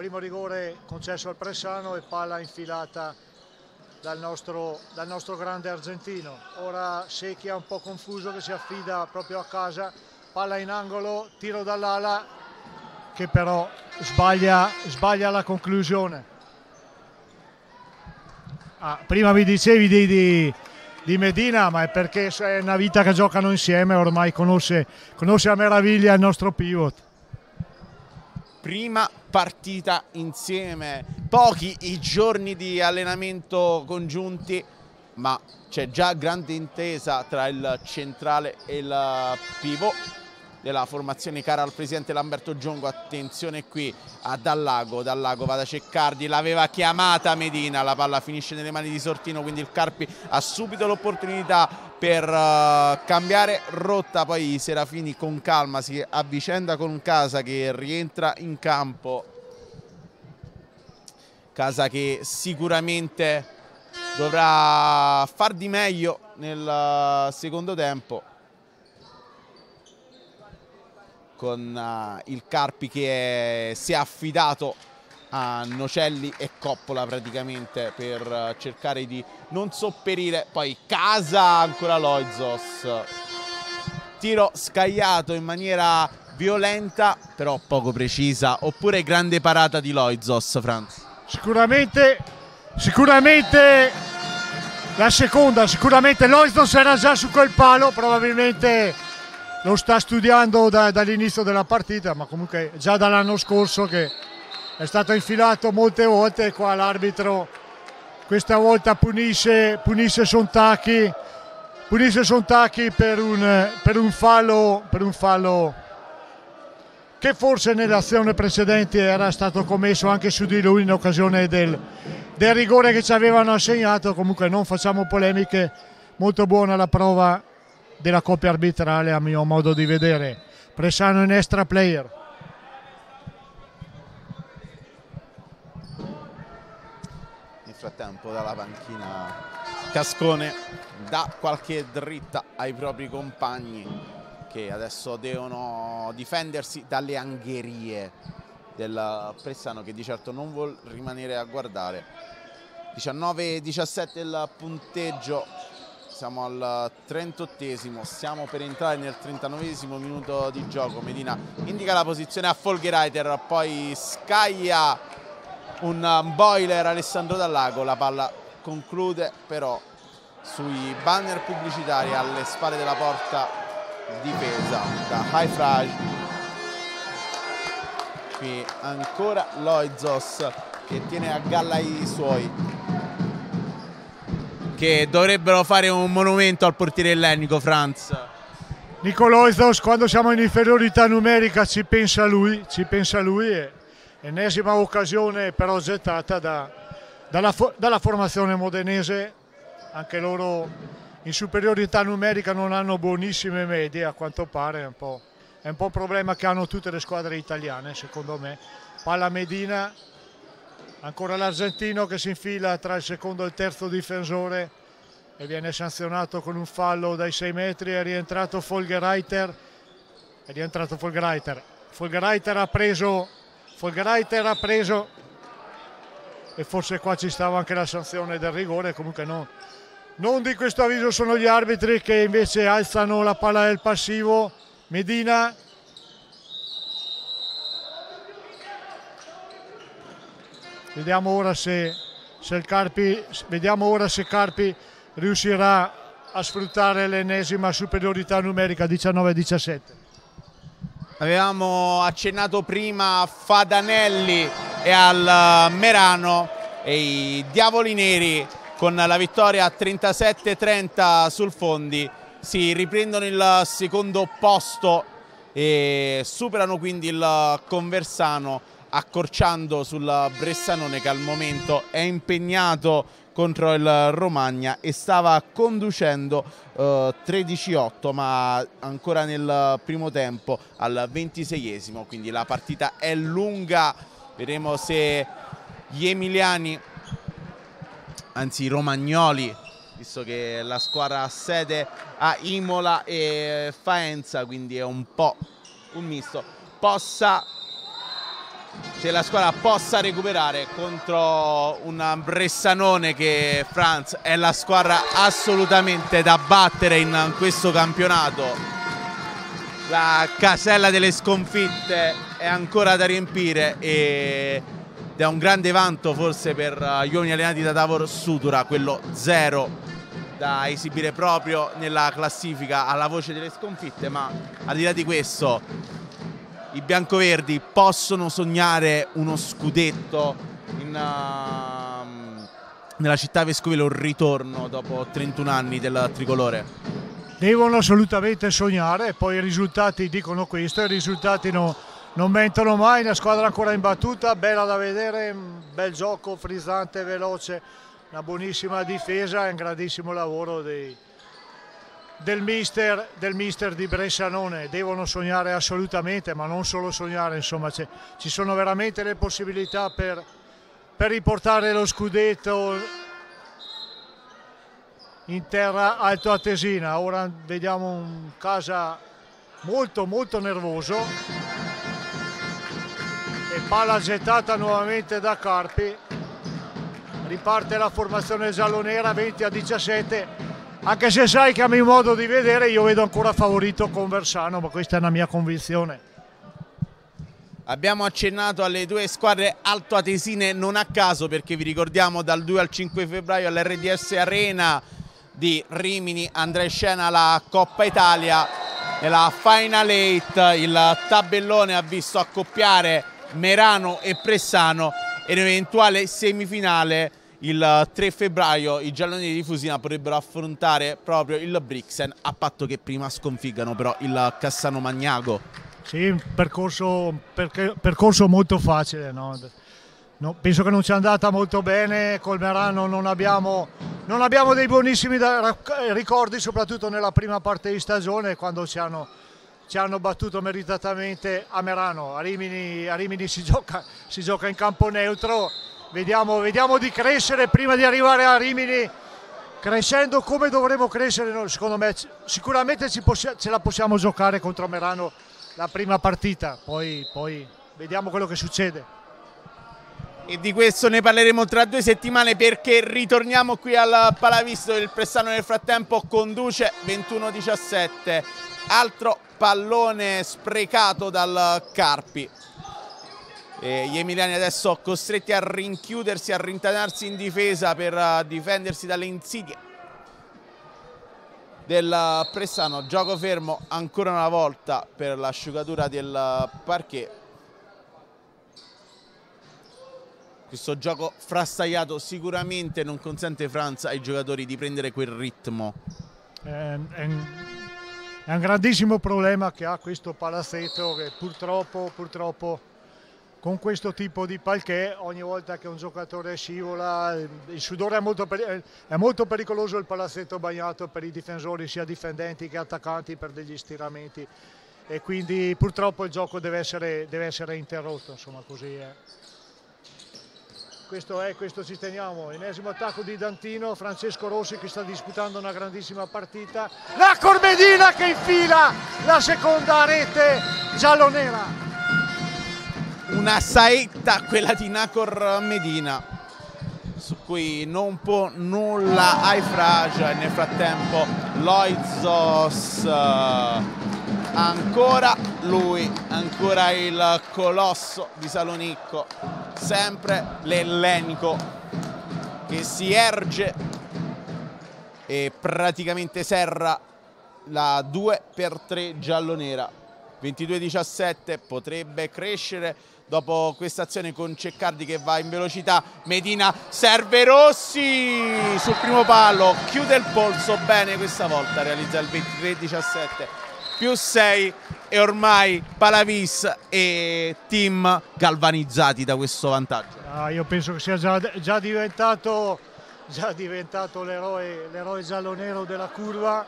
primo rigore concesso al Pressano e palla infilata dal nostro, dal nostro grande argentino. Ora Secchia è un po' confuso che si affida proprio a casa, palla in angolo, tiro dall'ala che però sbaglia, sbaglia la conclusione. Ah, prima mi dicevi di, di, di, Medina, ma è perché è una vita che giocano insieme, ormai conosce, conosce a meraviglia il nostro pivot. Prima partita insieme, pochi i giorni di allenamento congiunti, ma c'è già grande intesa tra il centrale e il pivot della formazione cara al presidente Lamberto Giongo. Attenzione qui a Dallago. Dallago va da Ceccardi l'aveva chiamata Medina la palla finisce nelle mani di Sortino quindi il Carpi ha subito l'opportunità per uh, cambiare rotta. Poi Serafini con calma si avvicenda con Casa che rientra in campo. Casa che sicuramente dovrà far di meglio nel uh, secondo tempo con uh, il Carpi che è, si è affidato a Nocelli e Coppola praticamente per uh, cercare di non sopperire. Poi Casa ancora Loizos. Tiro scagliato in maniera violenta però poco precisa. Oppure grande parata di Loizos Franz sicuramente sicuramente la seconda sicuramente Loizos era già su quel palo probabilmente lo sta studiando da, dall'inizio della partita, ma comunque già dall'anno scorso che è stato infilato molte volte e qua l'arbitro questa volta punisce, punisce Sontacchi, punisce Sontacchi per un, per un fallo, per un fallo che forse nelle azioni precedenti era stato commesso anche su di lui in occasione del, del rigore che ci avevano assegnato, comunque non facciamo polemiche, molto buona la prova della coppia arbitrale a mio modo di vedere. Presano in extra player. Nel frattempo dalla panchina Cascone dà qualche dritta ai propri compagni che adesso devono difendersi dalle angherie del Pressano che di certo non vuol rimanere a guardare 19-17 il punteggio siamo al 38esimo, stiamo per entrare nel 39esimo minuto di gioco. Medina indica la posizione a Folgereiter, poi scaglia un boiler Alessandro Dallago, la palla conclude però sui banner pubblicitari alle spalle della porta difesa da Haifraj. Qui ancora Loizos che tiene a galla i suoi che dovrebbero fare un monumento al portiere ellenico Franz. Nicoloisos quando siamo in inferiorità numerica ci pensa lui, ci pensa lui e ennesima occasione però gettata da, dalla, dalla formazione modenese, anche loro in superiorità numerica non hanno buonissime medie a quanto pare, è un po', è un po' un problema che hanno tutte le squadre italiane secondo me. Palla Medina ancora l'argentino che si infila tra il secondo e il terzo difensore e viene sanzionato con un fallo dai 6 metri. È rientrato Folgereiter è rientrato Folgereiter Folgereiter ha preso Folgereiter ha preso. E forse qua ci stava anche la sanzione del rigore comunque no, non di questo avviso sono gli arbitri che invece alzano la palla del passivo. Medina vediamo ora se, se Carpi, vediamo ora se Carpi riuscirà a sfruttare l'ennesima superiorità numerica 19-17 avevamo accennato prima a Fadanelli e al Merano e i Diavoli Neri con la vittoria 37-30 sul Fondi. Si riprendono il secondo posto e superano quindi il Conversano accorciando sul Bressanone che al momento è impegnato contro il Romagna e stava conducendo eh, 13-8 ma ancora nel primo tempo al 26esimo quindi la partita è lunga. Vedremo se gli emiliani anzi i romagnoli visto che la squadra ha sede a Imola e Faenza quindi è un po' un misto possa se la squadra possa recuperare contro un Bressanone che Franz è la squadra assolutamente da battere in questo campionato. La casella delle sconfitte è ancora da riempire ed è un grande vanto forse per gli uomini allenati da Davor Sutura quello zero da esibire proprio nella classifica alla voce delle sconfitte ma al di là di questo i biancoverdi possono sognare uno scudetto in, uh, nella città vescovile, un ritorno dopo 31 anni del tricolore? Devono assolutamente sognare, poi i risultati dicono questo, i risultati no, non mentono mai, una squadra ancora imbattuta, bella da vedere, bel gioco, frizzante, veloce, una buonissima difesa e un grandissimo lavoro dei, del mister, del mister di Bressanone devono sognare assolutamente, ma non solo sognare, insomma ci sono veramente le possibilità per, per riportare lo scudetto in terra altoatesina. Ora vediamo un Casa molto molto nervoso e palla gettata nuovamente da Carpi. Riparte la formazione giallonera 20 a 17 anche se sai che a mio modo di vedere io vedo ancora favorito Conversano, ma questa è una mia convinzione. Abbiamo accennato alle due squadre altoatesine non a caso perché vi ricordiamo dal 2 al 5 febbraio all'RDS Arena di Rimini andrà in scena la Coppa Italia nella Final 8 il tabellone ha visto accoppiare Merano e Pressano e in eventuale semifinale il 3 febbraio i gialloni di Fusina potrebbero affrontare proprio il Brixen a patto che prima sconfiggano però il Cassano Magnago. Sì, un percorso, percorso molto facile, no? No, penso che non sia andata molto bene, col Merano non abbiamo, non abbiamo dei buonissimi ricordi, soprattutto nella prima parte di stagione quando ci hanno, ci hanno battuto meritatamente a Merano. A Rimini, a Rimini si, gioca, si gioca in campo neutro Vediamo, vediamo, di crescere prima di arrivare a Rimini, crescendo come dovremo crescere, secondo me sicuramente ce la possiamo giocare contro Merano la prima partita, poi, poi vediamo quello che succede. E di questo ne parleremo tra due settimane perché ritorniamo qui al Palavisto, il Pressano nel frattempo conduce 21-17, altro pallone sprecato dal Carpi. E gli emiliani adesso costretti a rinchiudersi, a rintanarsi in difesa per uh, difendersi dalle insidie del Pressano. Gioco fermo ancora una volta per l'asciugatura del parquet. Questo gioco frastagliato sicuramente non consente Franza ai giocatori di prendere quel ritmo. È, è, è un grandissimo problema che ha questo palazzetto che purtroppo, purtroppo con questo tipo di palché ogni volta che un giocatore scivola il sudore è molto, è molto, pericoloso il palazzetto bagnato per i difensori sia difendenti che attaccanti per degli stiramenti. E quindi purtroppo il gioco deve essere, deve essere interrotto insomma così è. Questo è, questo ci teniamo. Ennesimo attacco di Dantino Francesco Rossi che sta disputando una grandissima partita. La Corbedina che infila la seconda rete giallonera una saetta quella di Nacor Medina su cui non può nulla ai Fragia nel frattempo Loizos uh, ancora lui, ancora il colosso di Salonicco, sempre l'ellenico che si erge e praticamente serra la 2 per 3 giallonera. 22-17 potrebbe crescere dopo questa azione con Ceccardi che va in velocità Medina serve Rossi sul primo palo chiude il polso bene questa volta realizza il 23-17 più 6 e ormai Palavis e team galvanizzati da questo vantaggio. Ah, io penso che sia già, già diventato, già diventato l'eroe giallo-nero della curva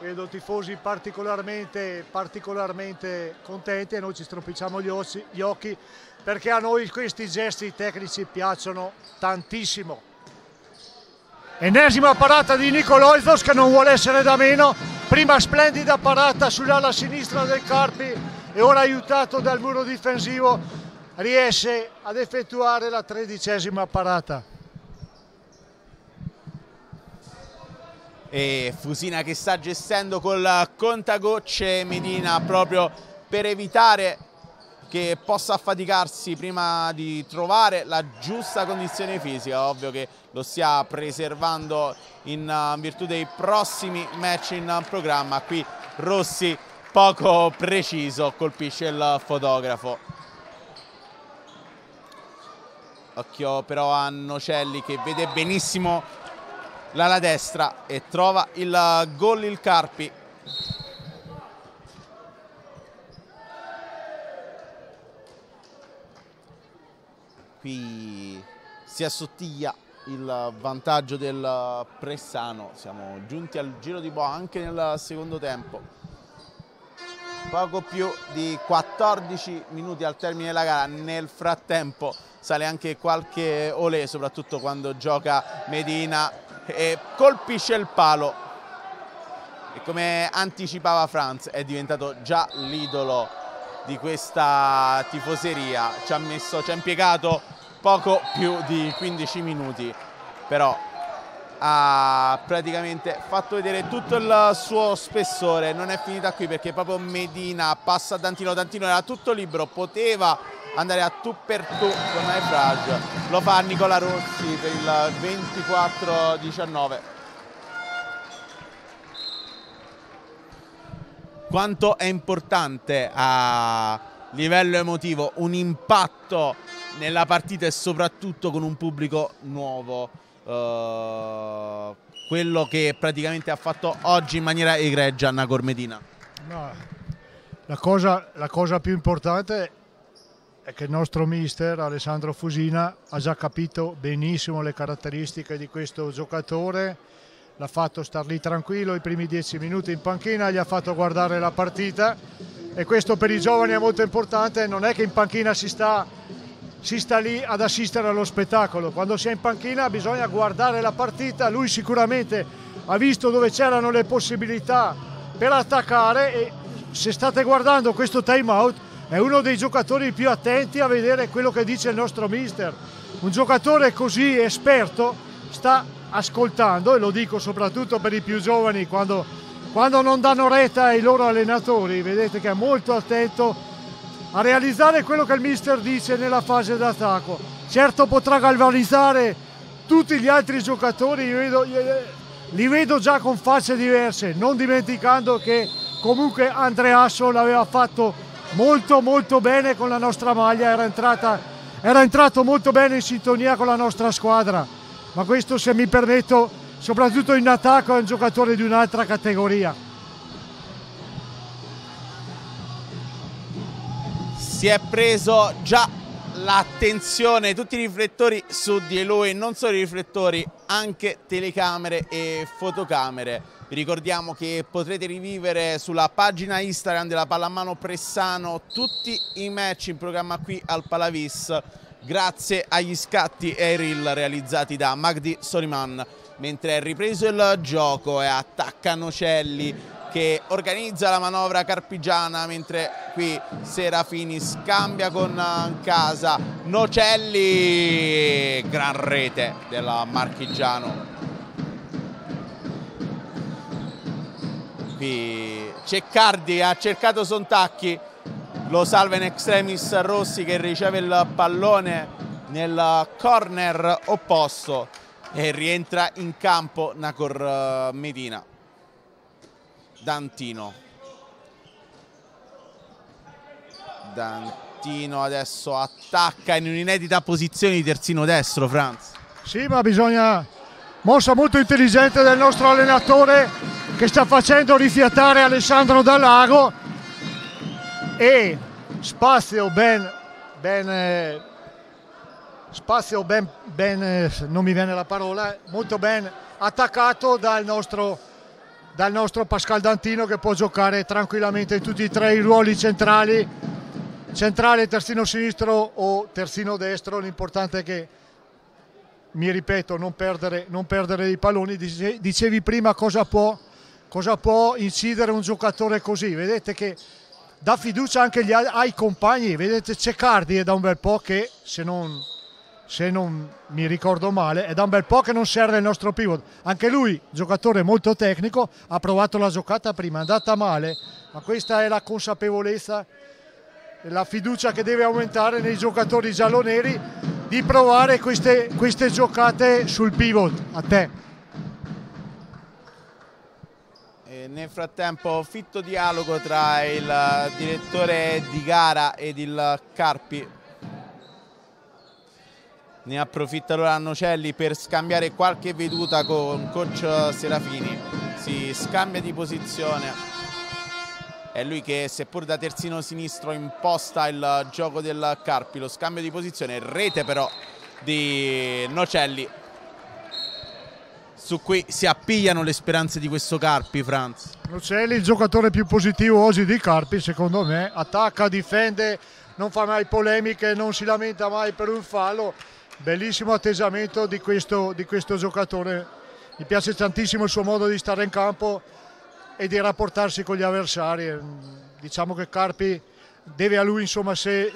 vedo tifosi particolarmente, particolarmente contenti e noi ci stropicciamo gli, ossi, gli occhi perché a noi questi gesti tecnici piacciono tantissimo. Ennesima parata di Nicoloizos che non vuole essere da meno, prima splendida parata sull'ala sinistra del Carpi e ora aiutato dal muro difensivo riesce ad effettuare la tredicesima parata. E Fusina che sta gestendo col contagocce Medina proprio per evitare che possa affaticarsi prima di trovare la giusta condizione fisica, ovvio che lo stia preservando in uh, virtù dei prossimi match in programma. Qui Rossi poco preciso colpisce il fotografo. Occhio però a Nocelli che vede benissimo l'ala destra e trova il gol il Carpi. Qui si assottiglia il vantaggio del Pressano, siamo giunti al giro di boa anche nel secondo tempo. Poco più di 14 minuti al termine della gara, nel frattempo sale anche qualche olè, soprattutto quando gioca Medina e colpisce il palo. E come anticipava Franz è diventato già l'idolo di questa tifoseria. Ci ha, messo, ci ha impiegato poco più di 15 minuti però ha praticamente fatto vedere tutto il suo spessore. Non è finita qui perché proprio Medina passa a Dantino Dantino era tutto libero poteva andare a tu per tu con Naifrage lo fa Nicola Rossi per il 24-19 quanto è importante a livello emotivo un impatto nella partita e soprattutto con un pubblico nuovo uh, quello che praticamente ha fatto oggi in maniera egregia Nagor Medina no, la, cosa, la cosa più importante è che il nostro mister Alessandro Fusina ha già capito benissimo le caratteristiche di questo giocatore, l'ha fatto star lì tranquillo i primi dieci minuti in panchina, gli ha fatto guardare la partita e questo per i giovani è molto importante, non è che in panchina si sta, si sta lì ad assistere allo spettacolo, quando si è in panchina bisogna guardare la partita, lui sicuramente ha visto dove c'erano le possibilità per attaccare e se state guardando questo time out è uno dei giocatori più attenti a vedere quello che dice il nostro mister. Un giocatore così esperto sta ascoltando, e lo dico soprattutto per i più giovani quando, quando non danno retta ai loro allenatori, vedete che è molto attento a realizzare quello che il mister dice nella fase d'attacco. Certo potrà galvanizzare tutti gli altri giocatori, li vedo, li vedo già con facce diverse, non dimenticando che comunque Andreasso l'aveva fatto molto molto bene con la nostra maglia, era, entrata, era entrato molto bene in sintonia con la nostra squadra, ma questo se mi permetto, soprattutto in attacco, è un giocatore di un'altra categoria. Si è preso già l'attenzione, tutti i riflettori su di lui, non solo i riflettori, anche telecamere e fotocamere. Vi ricordiamo che potrete rivivere sulla pagina Instagram della Pallamano Pressano tutti i match in programma qui al Palavis grazie agli scatti e ai reel realizzati da Magdi Soliman. Mentre è ripreso il gioco e attacca Nocelli che organizza la manovra carpigiana mentre qui Serafini scambia con casa Nocelli gran rete della Marchigiano qui Ceccardi ha cercato Sontacchi, lo salva in extremis Rossi che riceve il pallone nel corner opposto e rientra in campo Nacor eh, Medina. Dantino. Dantino adesso attacca in un'inedita posizione di terzino destro, Franz. Sì, ma bisogna mossa molto intelligente del nostro allenatore che sta facendo rifiatare Alessandro Dallago. E spazio ben, ben spazio ben, ben, non mi viene la parola, molto ben attaccato dal nostro, dal nostro Pascal Dantino che può giocare tranquillamente in tutti e tre i ruoli centrali, centrale, terzino sinistro o terzino destro, l'importante è che mi ripeto, non perdere, non perdere i palloni. Dicevi prima cosa può, cosa può, incidere un giocatore così. Vedete che dà fiducia anche agli, ai compagni. Vedete Ceccardi è da un bel po' che, se non, se non mi ricordo male, è da un bel po' che non serve il nostro pivot. Anche lui, giocatore molto tecnico, ha provato la giocata prima, è andata male, ma questa è la consapevolezza, la fiducia che deve aumentare nei giocatori gialloneri di provare queste, queste giocate sul pivot. A te. E nel frattempo fitto dialogo tra il direttore di gara ed il Carpi. Ne approfitta allora Nocelli per scambiare qualche veduta con coach Serafini. Si scambia di posizione è lui che seppur da terzino sinistro imposta il gioco del Carpi, lo scambio di posizione, rete però di Nocelli. Su cui si appigliano le speranze di questo Carpi, Franz. Nocelli il giocatore più positivo oggi di Carpi, secondo me, attacca, difende, non fa mai polemiche, non si lamenta mai per un fallo, bellissimo attesamento di questo, di questo giocatore, mi piace tantissimo il suo modo di stare in campo, e di rapportarsi con gli avversari. Diciamo che Carpi deve a lui, insomma, se,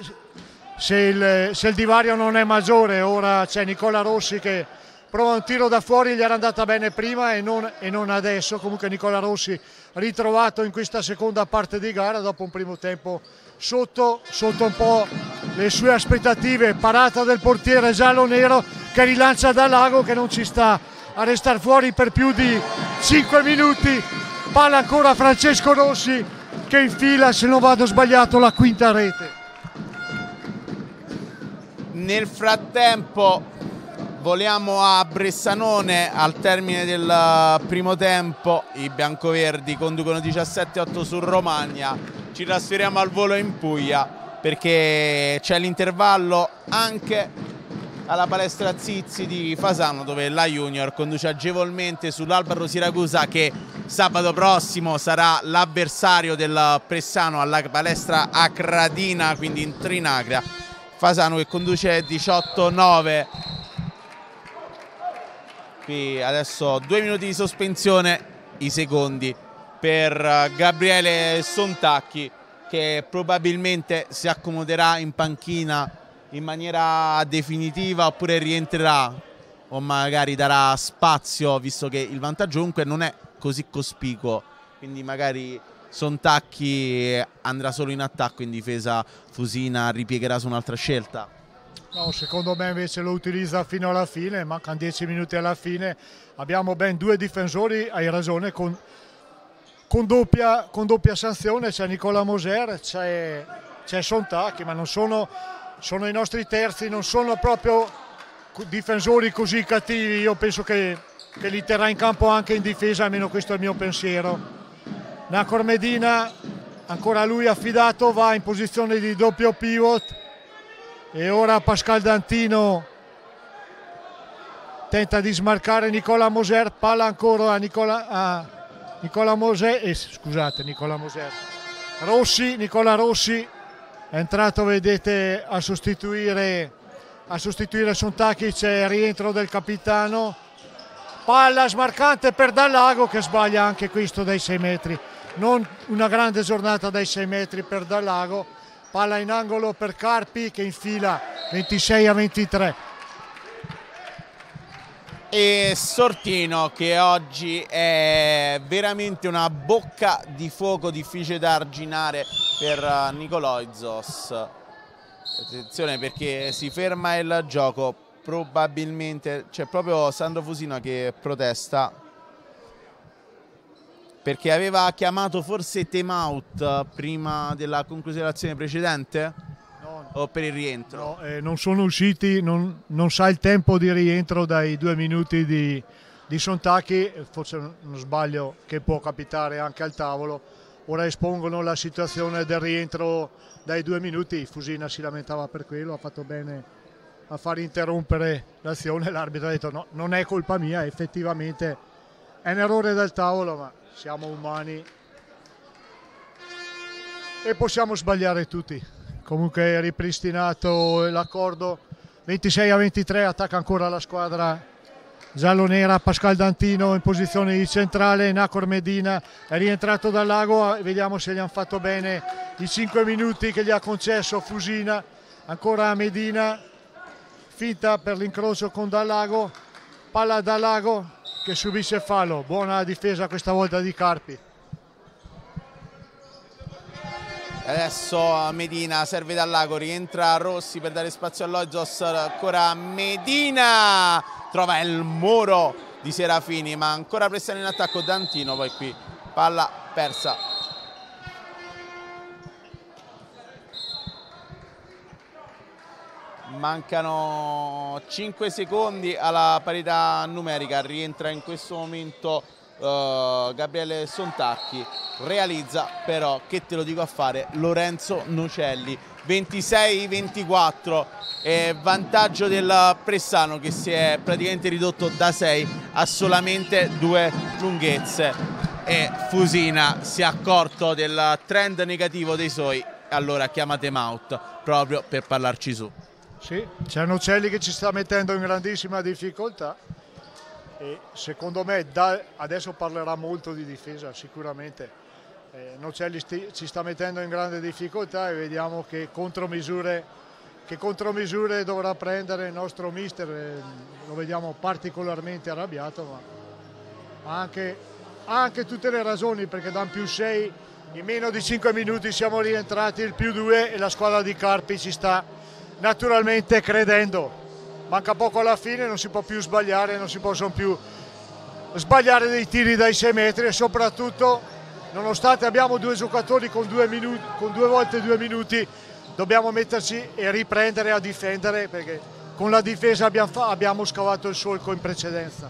se, il, se il divario non è maggiore, ora c'è Nicola Rossi che prova un tiro da fuori, gli era andata bene prima e non, e non, adesso. Comunque Nicola Rossi ritrovato in questa seconda parte di gara dopo un primo tempo sotto, sotto un po' le sue aspettative. Parata del portiere giallo-nero che rilancia da Lago che non ci sta a restare fuori per più di 5 minuti palla ancora Francesco Rossi che infila se non vado sbagliato la quinta rete. Nel frattempo voliamo a Bressanone al termine del primo tempo. I biancoverdi conducono 17-8 su Romagna. Ci trasferiamo al volo in Puglia perché c'è l'intervallo anche alla palestra Zizi di Fasano dove la Junior conduce agevolmente sull'Albaro Siracusa che sabato prossimo sarà l'avversario del Pressano alla palestra Acradina quindi in Trinacria. Fasano che conduce 18-9 qui adesso due minuti di sospensione i secondi per Gabriele Sontacchi che probabilmente si accomoderà in panchina in maniera definitiva oppure rientrerà o magari darà spazio visto che il vantaggio comunque non è così cospicuo. Quindi magari Sontacchi andrà solo in attacco in difesa Fusina ripiegherà su un'altra scelta. No, secondo me invece lo utilizza fino alla fine mancano 10 minuti alla fine. Abbiamo ben due difensori hai ragione con, con, doppia, con doppia, sanzione c'è Nicola Moser c'è Sontacchi ma non sono sono i nostri terzi, non sono proprio difensori così cattivi, io penso che, che li terrà in campo anche in difesa, almeno questo è il mio pensiero. Nacor Medina, ancora lui affidato, va in posizione di doppio pivot. E ora Pascal Dantino tenta di smarcare Nicola Moser, palla ancora a Nicola, a Nicola Moser, eh, scusate Nicola Moser, Rossi, Nicola Rossi è entrato vedete a sostituire a sostituire il rientro del capitano. Palla smarcante per Dallago che sbaglia anche questo dai 6 metri. Non una grande giornata dai 6 metri per Dallago. Palla in angolo per Carpi che infila 26 a 23 e Sortino che oggi è veramente una bocca di fuoco difficile da arginare per uh, Nicoloizos attenzione perché si ferma il gioco. Probabilmente c'è proprio Sandro Fusino che protesta. Perché aveva chiamato forse time out prima della conclusione dell'azione precedente o per il rientro? No, eh, non sono usciti, non, non, sa il tempo di rientro dai due minuti di, di Sontacchi, forse uno sbaglio che può capitare anche al tavolo. Ora espongono la situazione del rientro dai due minuti, Fusina si lamentava per quello, ha fatto bene a far interrompere l'azione, l'arbitro ha detto no, non è colpa mia, effettivamente è un errore del tavolo, ma siamo umani e possiamo sbagliare tutti comunque ripristinato l'accordo. 26 a 23 attacca ancora la squadra giallo-nera. Pascal Dantino in posizione di centrale Nacor Medina è rientrato dal lago. Vediamo se gli hanno fatto bene i 5 minuti che gli ha concesso Fusina. Ancora Medina finta per l'incrocio con Dallago palla Dallago che subisce fallo. Buona difesa questa volta di Carpi Adesso Medina serve dal lago, rientra Rossi per dare spazio a Logos, ancora Medina trova il muro di Serafini ma ancora pressione in attacco Dantino, poi qui palla persa. Mancano 5 secondi alla parità numerica, rientra in questo momento uh, Gabriele Sontacchi realizza però che te lo dico a fare Lorenzo Nocelli 26-24 eh, vantaggio del Pressano che si è praticamente ridotto da 6 a solamente due lunghezze. E Fusina si è accorto del trend negativo dei suoi allora chiama Temout proprio per parlarci su. Sì, c'è Nocelli che ci sta mettendo in grandissima difficoltà e secondo me da, adesso parlerà molto di difesa sicuramente. Eh, Nocelli ci sta mettendo in grande difficoltà e vediamo che contromisure, che contromisure dovrà prendere il nostro mister. Eh, lo vediamo particolarmente arrabbiato ma ha anche, anche tutte le ragioni perché da più 6 in meno di 5 minuti siamo rientrati il più 2 e la squadra di Carpi ci sta naturalmente credendo manca poco alla fine, non si può più sbagliare, non si possono più sbagliare dei tiri dai 6 metri e soprattutto nonostante abbiamo due giocatori con due, minuti, con due volte due minuti dobbiamo metterci e riprendere a difendere perché con la difesa abbiamo, abbiamo scavato il solco in precedenza.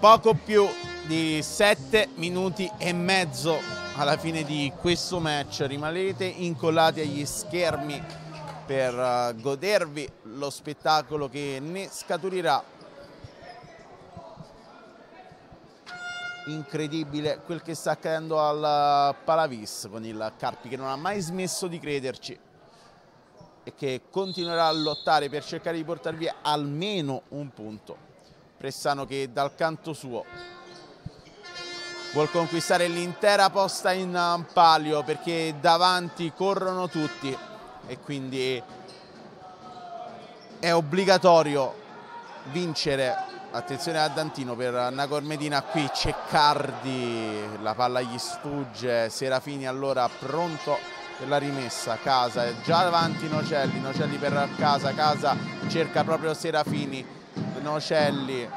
Poco più di 7 minuti e mezzo alla fine di questo match rimanete incollati agli schermi per uh, godervi lo spettacolo che ne scaturirà. Incredibile quel che sta accadendo al Palavis con il Carpi che non ha mai smesso di crederci e che continuerà a lottare per cercare di portare via almeno un punto. Pressano che dal canto suo vuol conquistare l'intera posta in palio perché davanti corrono tutti e quindi è obbligatorio vincere. Attenzione a Dantino per Nagor Medina qui Ceccardi la palla gli sfugge Serafini allora pronto per la rimessa Casa è già davanti Nocelli Nocelli per Casa Casa cerca proprio Serafini Nocelli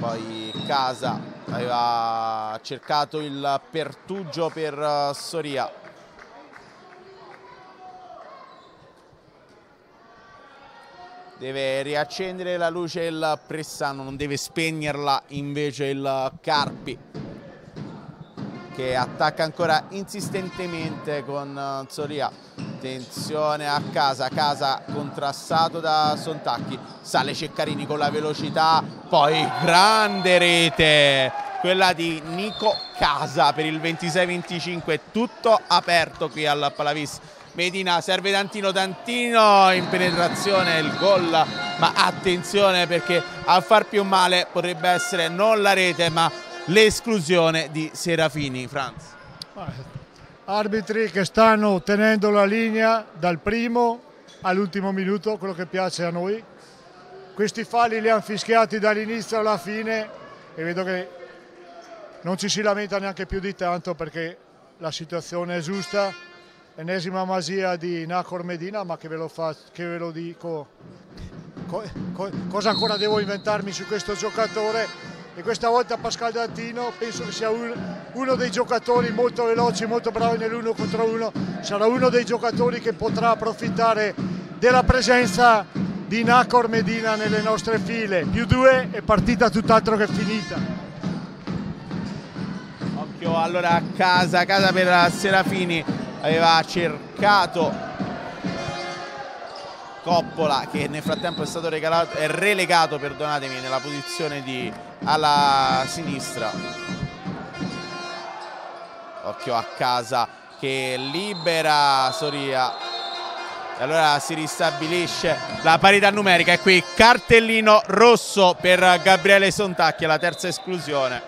poi Casa aveva cercato il pertugio per eh, Soria. Deve riaccendere la luce il Pressano non deve spegnerla invece il Carpi che attacca ancora insistentemente con eh, Soria attenzione a casa, casa contrassato da Sontacchi, sale Ceccarini con la velocità, poi grande rete, quella di Nico Casa per il 26-25, tutto aperto qui al Palavis. Medina serve Dantino, Dantino in penetrazione il gol, ma attenzione perché a far più male potrebbe essere non la rete ma l'esclusione di Serafini, Franz. arbitri che stanno tenendo la linea dal primo all'ultimo minuto, quello che piace a noi. Questi falli li hanno fischiati dall'inizio alla fine e vedo che non ci si lamenta neanche più di tanto perché la situazione è giusta. Enesima masia di Nacor Medina, ma che ve lo, fa, che ve lo dico, co, co, cosa ancora devo inventarmi su questo giocatore? E questa volta Pascal Dantino penso che sia un, uno dei giocatori molto veloci, molto bravi nell'uno contro uno, sarà uno dei giocatori che potrà approfittare della presenza di Nacor Medina nelle nostre file. Più due è partita tutt'altro che finita. Occhio allora a casa, casa per Serafini aveva cercato Coppola che nel frattempo è stato regalato, è relegato perdonatemi, nella posizione di alla sinistra. Occhio a casa che libera Soria. E allora si ristabilisce la parità numerica. E qui cartellino rosso per Gabriele Sontacchi la terza esclusione.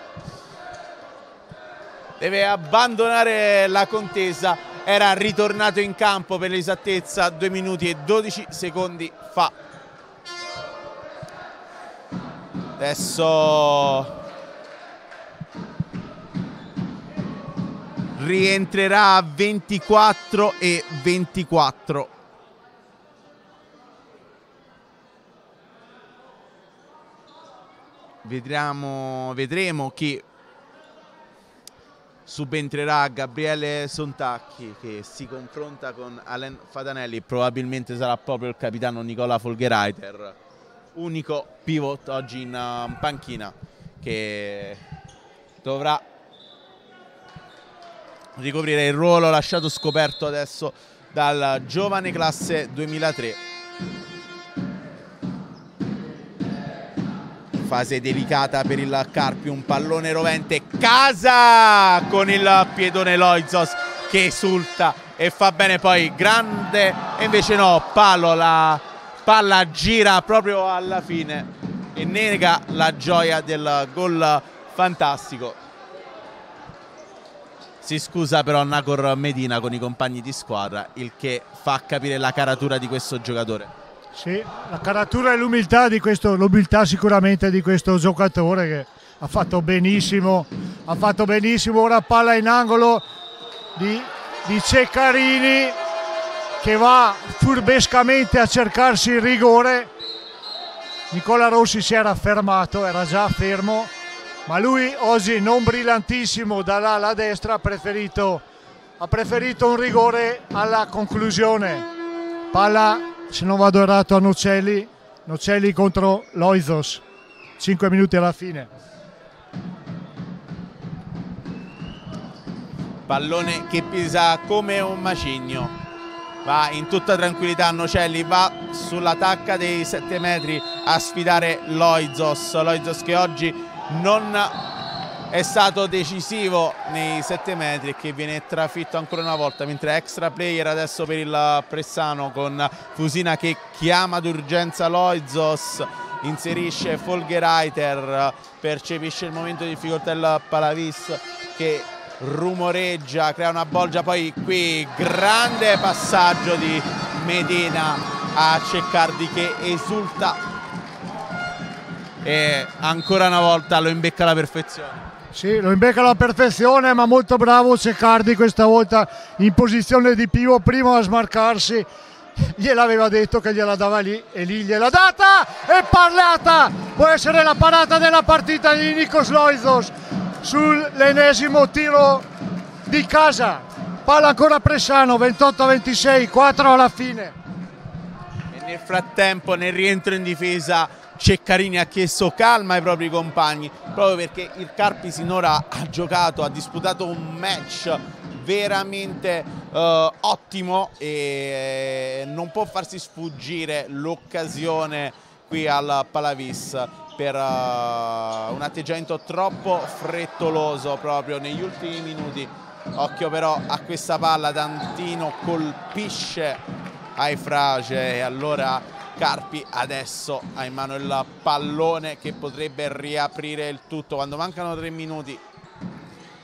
Deve abbandonare la contesa era ritornato in campo per l'esattezza 2 minuti e 12 secondi fa. Adesso rientrerà a 24 e 24. Vedremo, vedremo chi subentrerà Gabriele Sontacchi che si confronta con Alen Fatanelli probabilmente sarà proprio il capitano Nicola Folgereiter unico pivot oggi in uh, panchina che dovrà ricoprire il ruolo lasciato scoperto adesso dal giovane classe 2003 fase delicata per il Carpi, un pallone rovente, casa con il piedone Loizos che esulta e fa bene poi, grande e invece no, palo, la palla gira proprio alla fine e nega la gioia del gol fantastico. Si scusa però Nacor Medina con i compagni di squadra, il che fa capire la caratura di questo giocatore. Sì, la caratura e l'umiltà di questo, l'umiltà sicuramente di questo giocatore che ha fatto benissimo, ha fatto benissimo ora palla in angolo di, di Ceccarini che va furbescamente a cercarsi il rigore. Nicola Rossi si era fermato, era già fermo, ma lui oggi non brillantissimo dall'ala destra ha preferito, ha preferito un rigore alla conclusione. Palla se non vado errato a Nocelli, Nocelli contro Loizos, 5 minuti alla fine. Pallone che pesa come un macigno, va in tutta tranquillità Nocelli, va sulla tacca dei 7 metri a sfidare Loizos, Loizos che oggi non è stato decisivo nei 7 metri e che viene trafitto ancora una volta mentre extra player adesso per il Pressano con Fusina che chiama d'urgenza Loizos inserisce Folgereiter percepisce il momento di difficoltà il Palavis che rumoreggia crea una bolgia poi qui grande passaggio di Medina a Ceccardi che esulta e ancora una volta lo imbecca alla perfezione sì, lo imbecca alla perfezione, ma molto bravo Ceccardi questa volta in posizione di pivo, primo a smarcarsi. Gliel'aveva detto che gliela dava lì e lì gliela data e parlata! Può essere la parata della partita di Nikos Loizos sull'ennesimo tiro di casa. Palla ancora Pressano, 28-26, 4 alla fine. E nel frattempo, nel rientro in difesa, Ceccarini ha chiesto calma ai propri compagni proprio perché il Carpi sinora ha giocato, ha disputato un match veramente uh, ottimo e non può farsi sfuggire l'occasione qui al Palavis per uh, un atteggiamento troppo frettoloso proprio negli ultimi minuti. Occhio però a questa palla Dantino colpisce ai Frage e allora Carpi adesso ha in mano il pallone che potrebbe riaprire il tutto. Quando mancano tre minuti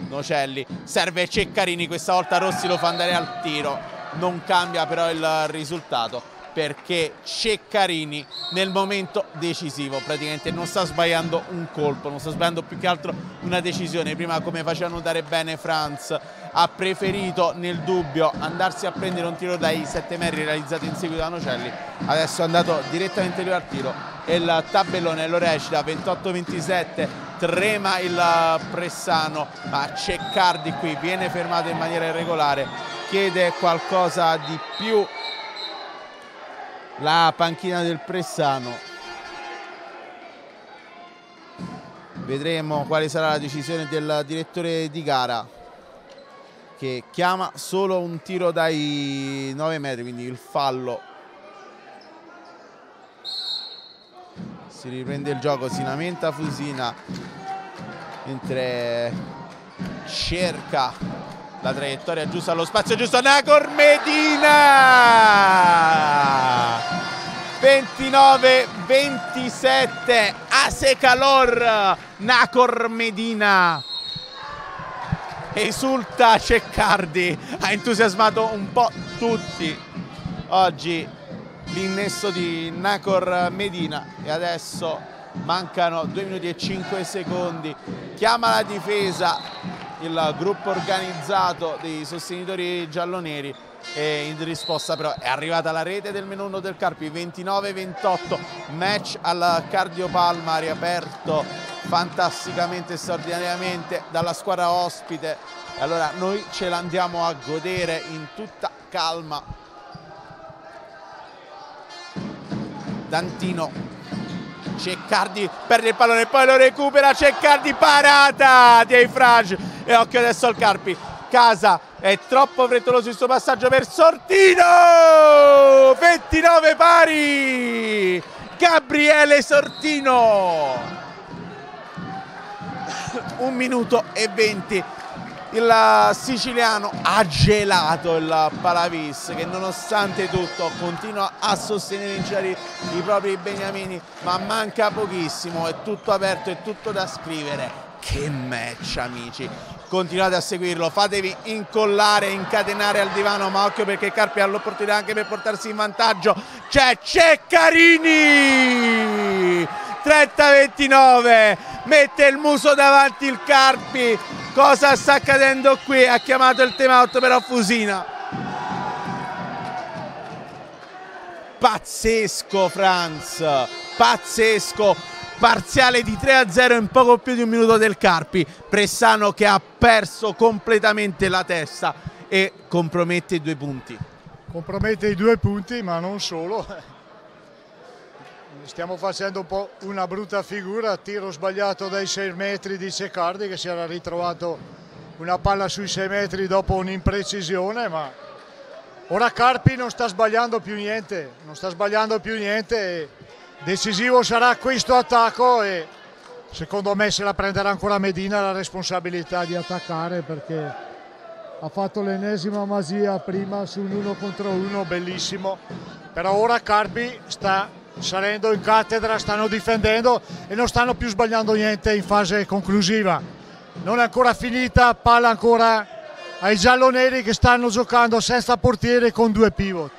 Nocelli serve Ceccarini questa volta Rossi lo fa andare al tiro. Non cambia però il risultato perché Ceccarini nel momento decisivo praticamente non sta sbagliando un colpo, non sta sbagliando più che altro una decisione, prima come faceva notare bene Franz ha preferito nel dubbio andarsi a prendere un tiro dai 7 metri realizzato in seguito da Nocelli, adesso è andato direttamente lui al tiro. E il tabellone lo recita 28-27 trema il Pressano. Ma Ceccardi qui viene fermato in maniera irregolare chiede qualcosa di più la panchina del Pressano. Vedremo quale sarà la decisione del direttore di gara che chiama solo un tiro dai 9 metri quindi il fallo. Si riprende il gioco si lamenta Fusina mentre cerca la traiettoria giusta allo spazio giusto Nacor Medina! 29-27 Asecalor Nacor Medina. Esulta Ceccardi ha entusiasmato un po' tutti. Oggi l'innesso di Nacor Medina e adesso mancano 2 minuti e 5 secondi. Chiama la difesa il gruppo organizzato dei sostenitori gialloneri. E in risposta però è arrivata la rete del Menuno del Carpi 29-28 match al Cardiopalma riaperto fantasticamente straordinariamente dalla squadra ospite. Allora noi ce l'andiamo a godere in tutta calma. Dantino Ceccardi perde il pallone poi lo recupera Ceccardi parata di Eifrage e occhio adesso al Carpi. Casa è troppo frettoloso il suo passaggio per Sortino! 29 pari! Gabriele Sortino! Un minuto e 20 il siciliano ha gelato il Palavis che nonostante tutto continua a sostenere in cieli i propri beniamini ma manca pochissimo, è tutto aperto, è tutto da scrivere. Che match amici. Continuate a seguirlo, fatevi incollare, incatenare al divano, ma occhio perché Carpi ha l'opportunità anche per portarsi in vantaggio, c'è Ceccarini! 30-29, mette il muso davanti il Carpi, cosa sta accadendo qui? Ha chiamato il time out però Fusina. Pazzesco Franz, pazzesco, parziale di 3-0 in poco più di un minuto del Carpi, Pressano che ha perso completamente la testa e compromette i due punti. Compromette i due punti ma non solo, stiamo facendo un po' una brutta figura, tiro sbagliato dai 6 metri di Ceccardi che si era ritrovato una palla sui 6 metri dopo un'imprecisione, ma ora Carpi non sta sbagliando più niente, non sta sbagliando più niente, decisivo sarà questo attacco e secondo me se la prenderà ancora Medina la responsabilità di attaccare perché ha fatto l'ennesima masia prima su un uno contro uno bellissimo, però ora Carpi sta salendo in cattedra, stanno difendendo e non stanno più sbagliando niente in fase conclusiva. Non è ancora finita, palla ancora ai gialloneri che stanno giocando senza portiere con due pivot.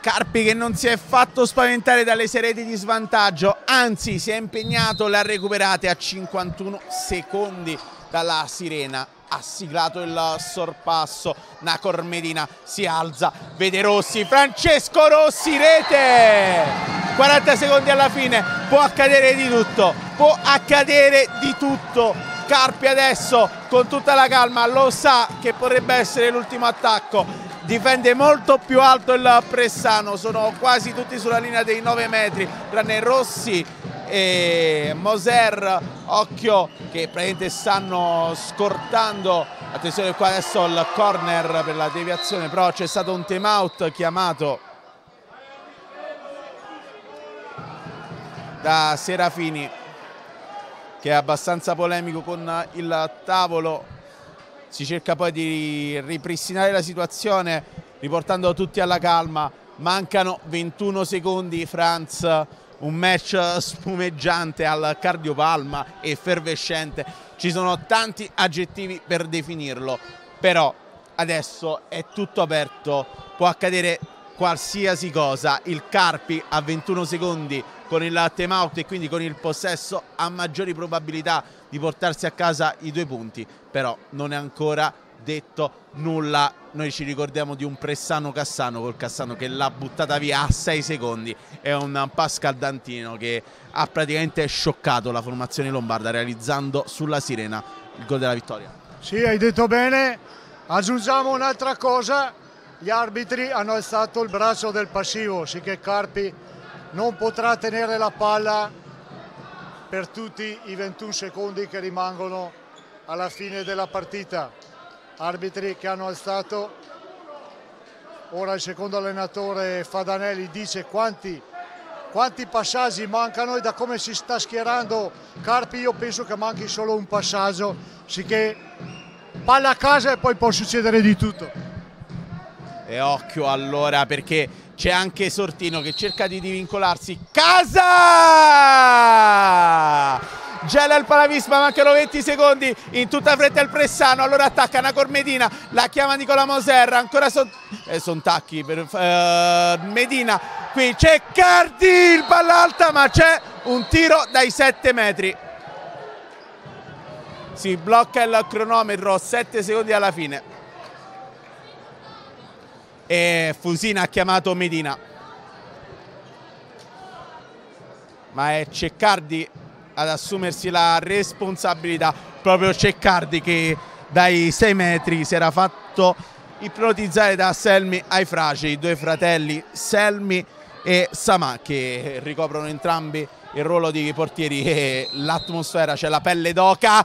Carpi che non si è fatto spaventare dalle sereti di svantaggio, anzi si è impegnato, le ha recuperate a 51 secondi dalla sirena ha siglato il sorpasso. Nacor Medina si alza vede Rossi Francesco Rossi rete! 40 secondi alla fine può accadere di tutto può accadere di tutto. Carpi adesso con tutta la calma lo sa che potrebbe essere l'ultimo attacco. Difende molto più alto il Pressano sono quasi tutti sulla linea dei 9 metri tranne Rossi e Moser occhio che praticamente stanno scortando. Attenzione qua adesso il corner per la deviazione però c'è stato un time out chiamato da Serafini che è abbastanza polemico con il tavolo. Si cerca poi di ripristinare la situazione riportando tutti alla calma. Mancano 21 secondi Franz un match spumeggiante al cardiopalma effervescente. Ci sono tanti aggettivi per definirlo, però adesso è tutto aperto, può accadere qualsiasi cosa, il Carpi a 21 secondi con il time out e quindi con il possesso ha maggiori probabilità di portarsi a casa i due punti, però non è ancora detto nulla. Noi ci ricordiamo di un Pressano Cassano col Cassano che l'ha buttata via a 6 secondi. È un Pascal Dantino che ha praticamente scioccato la formazione lombarda realizzando sulla sirena il gol della vittoria. Sì, hai detto bene. Aggiungiamo un'altra cosa. Gli arbitri hanno alzato il braccio del passivo, sì che Carpi non potrà tenere la palla per tutti i 21 secondi che rimangono alla fine della partita arbitri che hanno alzato. Ora il secondo allenatore Fadanelli dice quanti, quanti passaggi mancano e da come si sta schierando Carpi io penso che manchi solo un passaggio sicché palla a casa e poi può succedere di tutto. E occhio allora perché c'è anche Sortino che cerca di divincolarsi. Casa gela il Palavisma, mancano 20 secondi, in tutta fretta il Pressano, allora attacca Nacor Medina, la chiama Nicola Moserra, ancora son, eh, son tacchi per uh, Medina, qui c'è Cardi, il palla alta ma c'è un tiro dai 7 metri. Si blocca il cronometro, 7 secondi alla fine. E Fusina ha chiamato Medina. Ma è Ceccardi ad assumersi la responsabilità proprio Ceccardi che dai 6 metri si era fatto ipnotizzare da Selmi ai Fraci, i due fratelli Selmi e Samà che ricoprono entrambi il ruolo di portieri e l'atmosfera c'è la pelle d'oca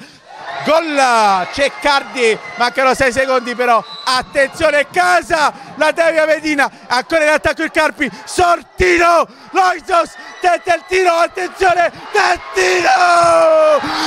Gol! Ceccardi, mancano 6 secondi però, attenzione casa, la Devia Medina, ancora in attacco il Carpi, Sortino, Loisos, tenta il tiro, attenzione, Trentino,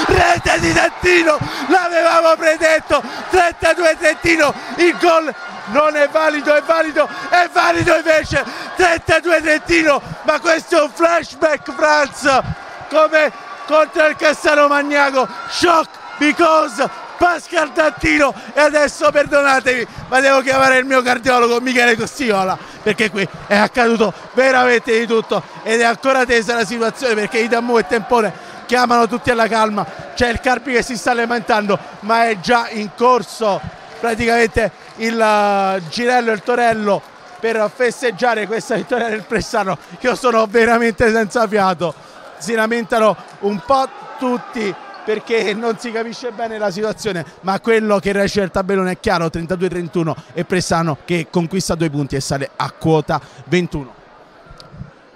rete di Trentino, l'avevamo predetto, 32 Trentino, il gol non è valido, è valido, è valido invece, 32 Trentino, ma questo è un flashback Franz, come contro il Cassano Magnago, shock because Pascal Tattino. E adesso perdonatemi ma devo chiamare il mio cardiologo Michele Costiola perché qui è accaduto veramente di tutto ed è ancora tesa la situazione perché Itammu e Tempone chiamano tutti alla calma. C'è il Carpi che si sta lamentando ma è già in corso. Praticamente il uh, girello e il torello per festeggiare questa vittoria del Pressano. Io sono veramente senza fiato. Si lamentano un po' tutti perché non si capisce bene la situazione, ma quello che recita il tabellone è chiaro, 32-31 e Pressano che conquista due punti e sale a quota 21.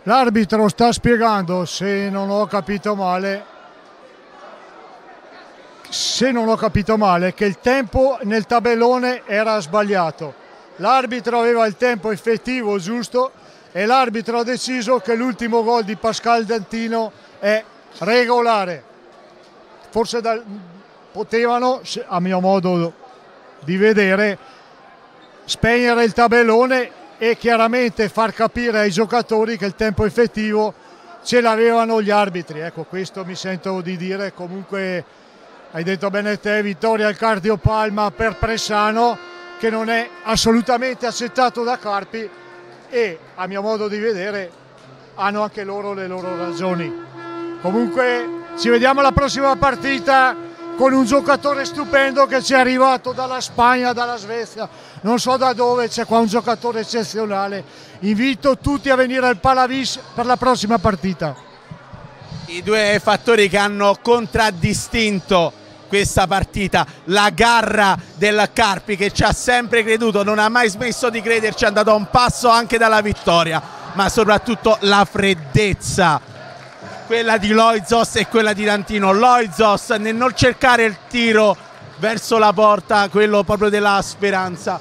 L'arbitro sta spiegando, se non ho capito male, se non ho capito male, che il tempo nel tabellone era sbagliato. L'arbitro aveva il tempo effettivo giusto e l'arbitro ha deciso che l'ultimo gol di Pascal Dantino è regolare forse da, potevano, a mio modo di vedere, spegnere il tabellone e chiaramente far capire ai giocatori che il tempo effettivo ce l'avevano gli arbitri. Ecco, questo mi sento di dire. Comunque hai detto bene te, vittoria al cardiopalma per Pressano che non è assolutamente accettato da Carpi e a mio modo di vedere hanno anche loro le loro ragioni. Comunque ci vediamo alla prossima partita con un giocatore stupendo che ci è arrivato dalla Spagna, dalla Svezia, non so da dove, c'è qua un giocatore eccezionale. Invito tutti a venire al Palavis per la prossima partita. I due fattori che hanno contraddistinto questa partita, la garra del Carpi che ci ha sempre creduto, non ha mai smesso di crederci, è andato a un passo anche dalla vittoria, ma soprattutto la freddezza quella di Loizos e quella di Dantino. Loizos nel non cercare il tiro verso la porta, quello proprio della speranza,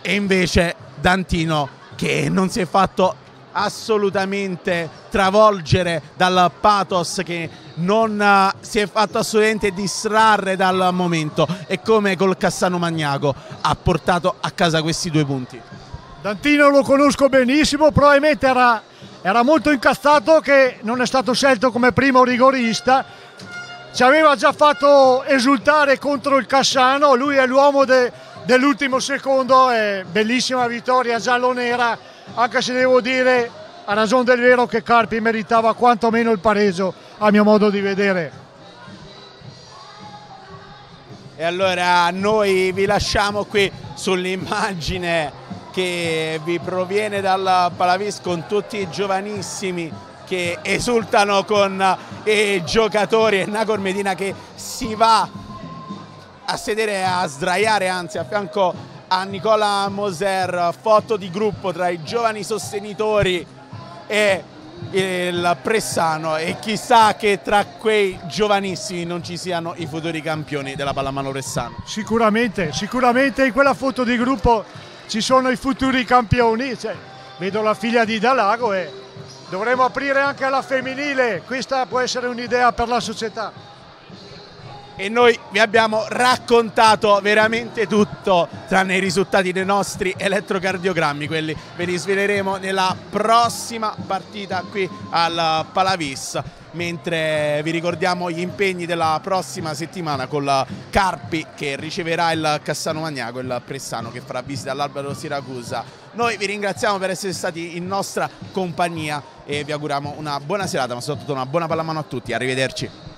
e invece Dantino che non si è fatto assolutamente travolgere dal pathos che non uh, si è fatto assolutamente distrarre dal momento e come col Cassano Magnago ha portato a casa questi due punti. Dantino lo conosco benissimo, probabilmente era era molto incazzato che non è stato scelto come primo rigorista. ci aveva già fatto esultare contro il Cassano, lui è l'uomo de, dell'ultimo secondo, è bellissima vittoria giallo-nera, anche se devo dire a ragione del vero che Carpi meritava quantomeno il pareggio a mio modo di vedere. E allora noi vi lasciamo qui sull'immagine che vi proviene dal Palavis con tutti i giovanissimi che esultano con i giocatori. E Nagor Medina che si va a sedere a sdraiare anzi a fianco a Nicola Moser. Foto di gruppo tra i giovani sostenitori e il Pressano. E chissà che tra quei giovanissimi non ci siano i futuri campioni della pallamano Pressano. Sicuramente, sicuramente in quella foto di gruppo ci sono i futuri campioni, cioè, vedo la figlia di Dalago e dovremmo aprire anche alla femminile, questa può essere un'idea per la società e noi vi abbiamo raccontato veramente tutto tranne i risultati dei nostri elettrocardiogrammi quelli ve li sveleremo nella prossima partita qui al Palavis. Mentre vi ricordiamo gli impegni della prossima settimana con la Carpi che riceverà il Cassano Magnaco il Pressano che farà visita all'Albero Siracusa. Noi vi ringraziamo per essere stati in nostra compagnia e vi auguriamo una buona serata ma soprattutto una buona pallamano a tutti. Arrivederci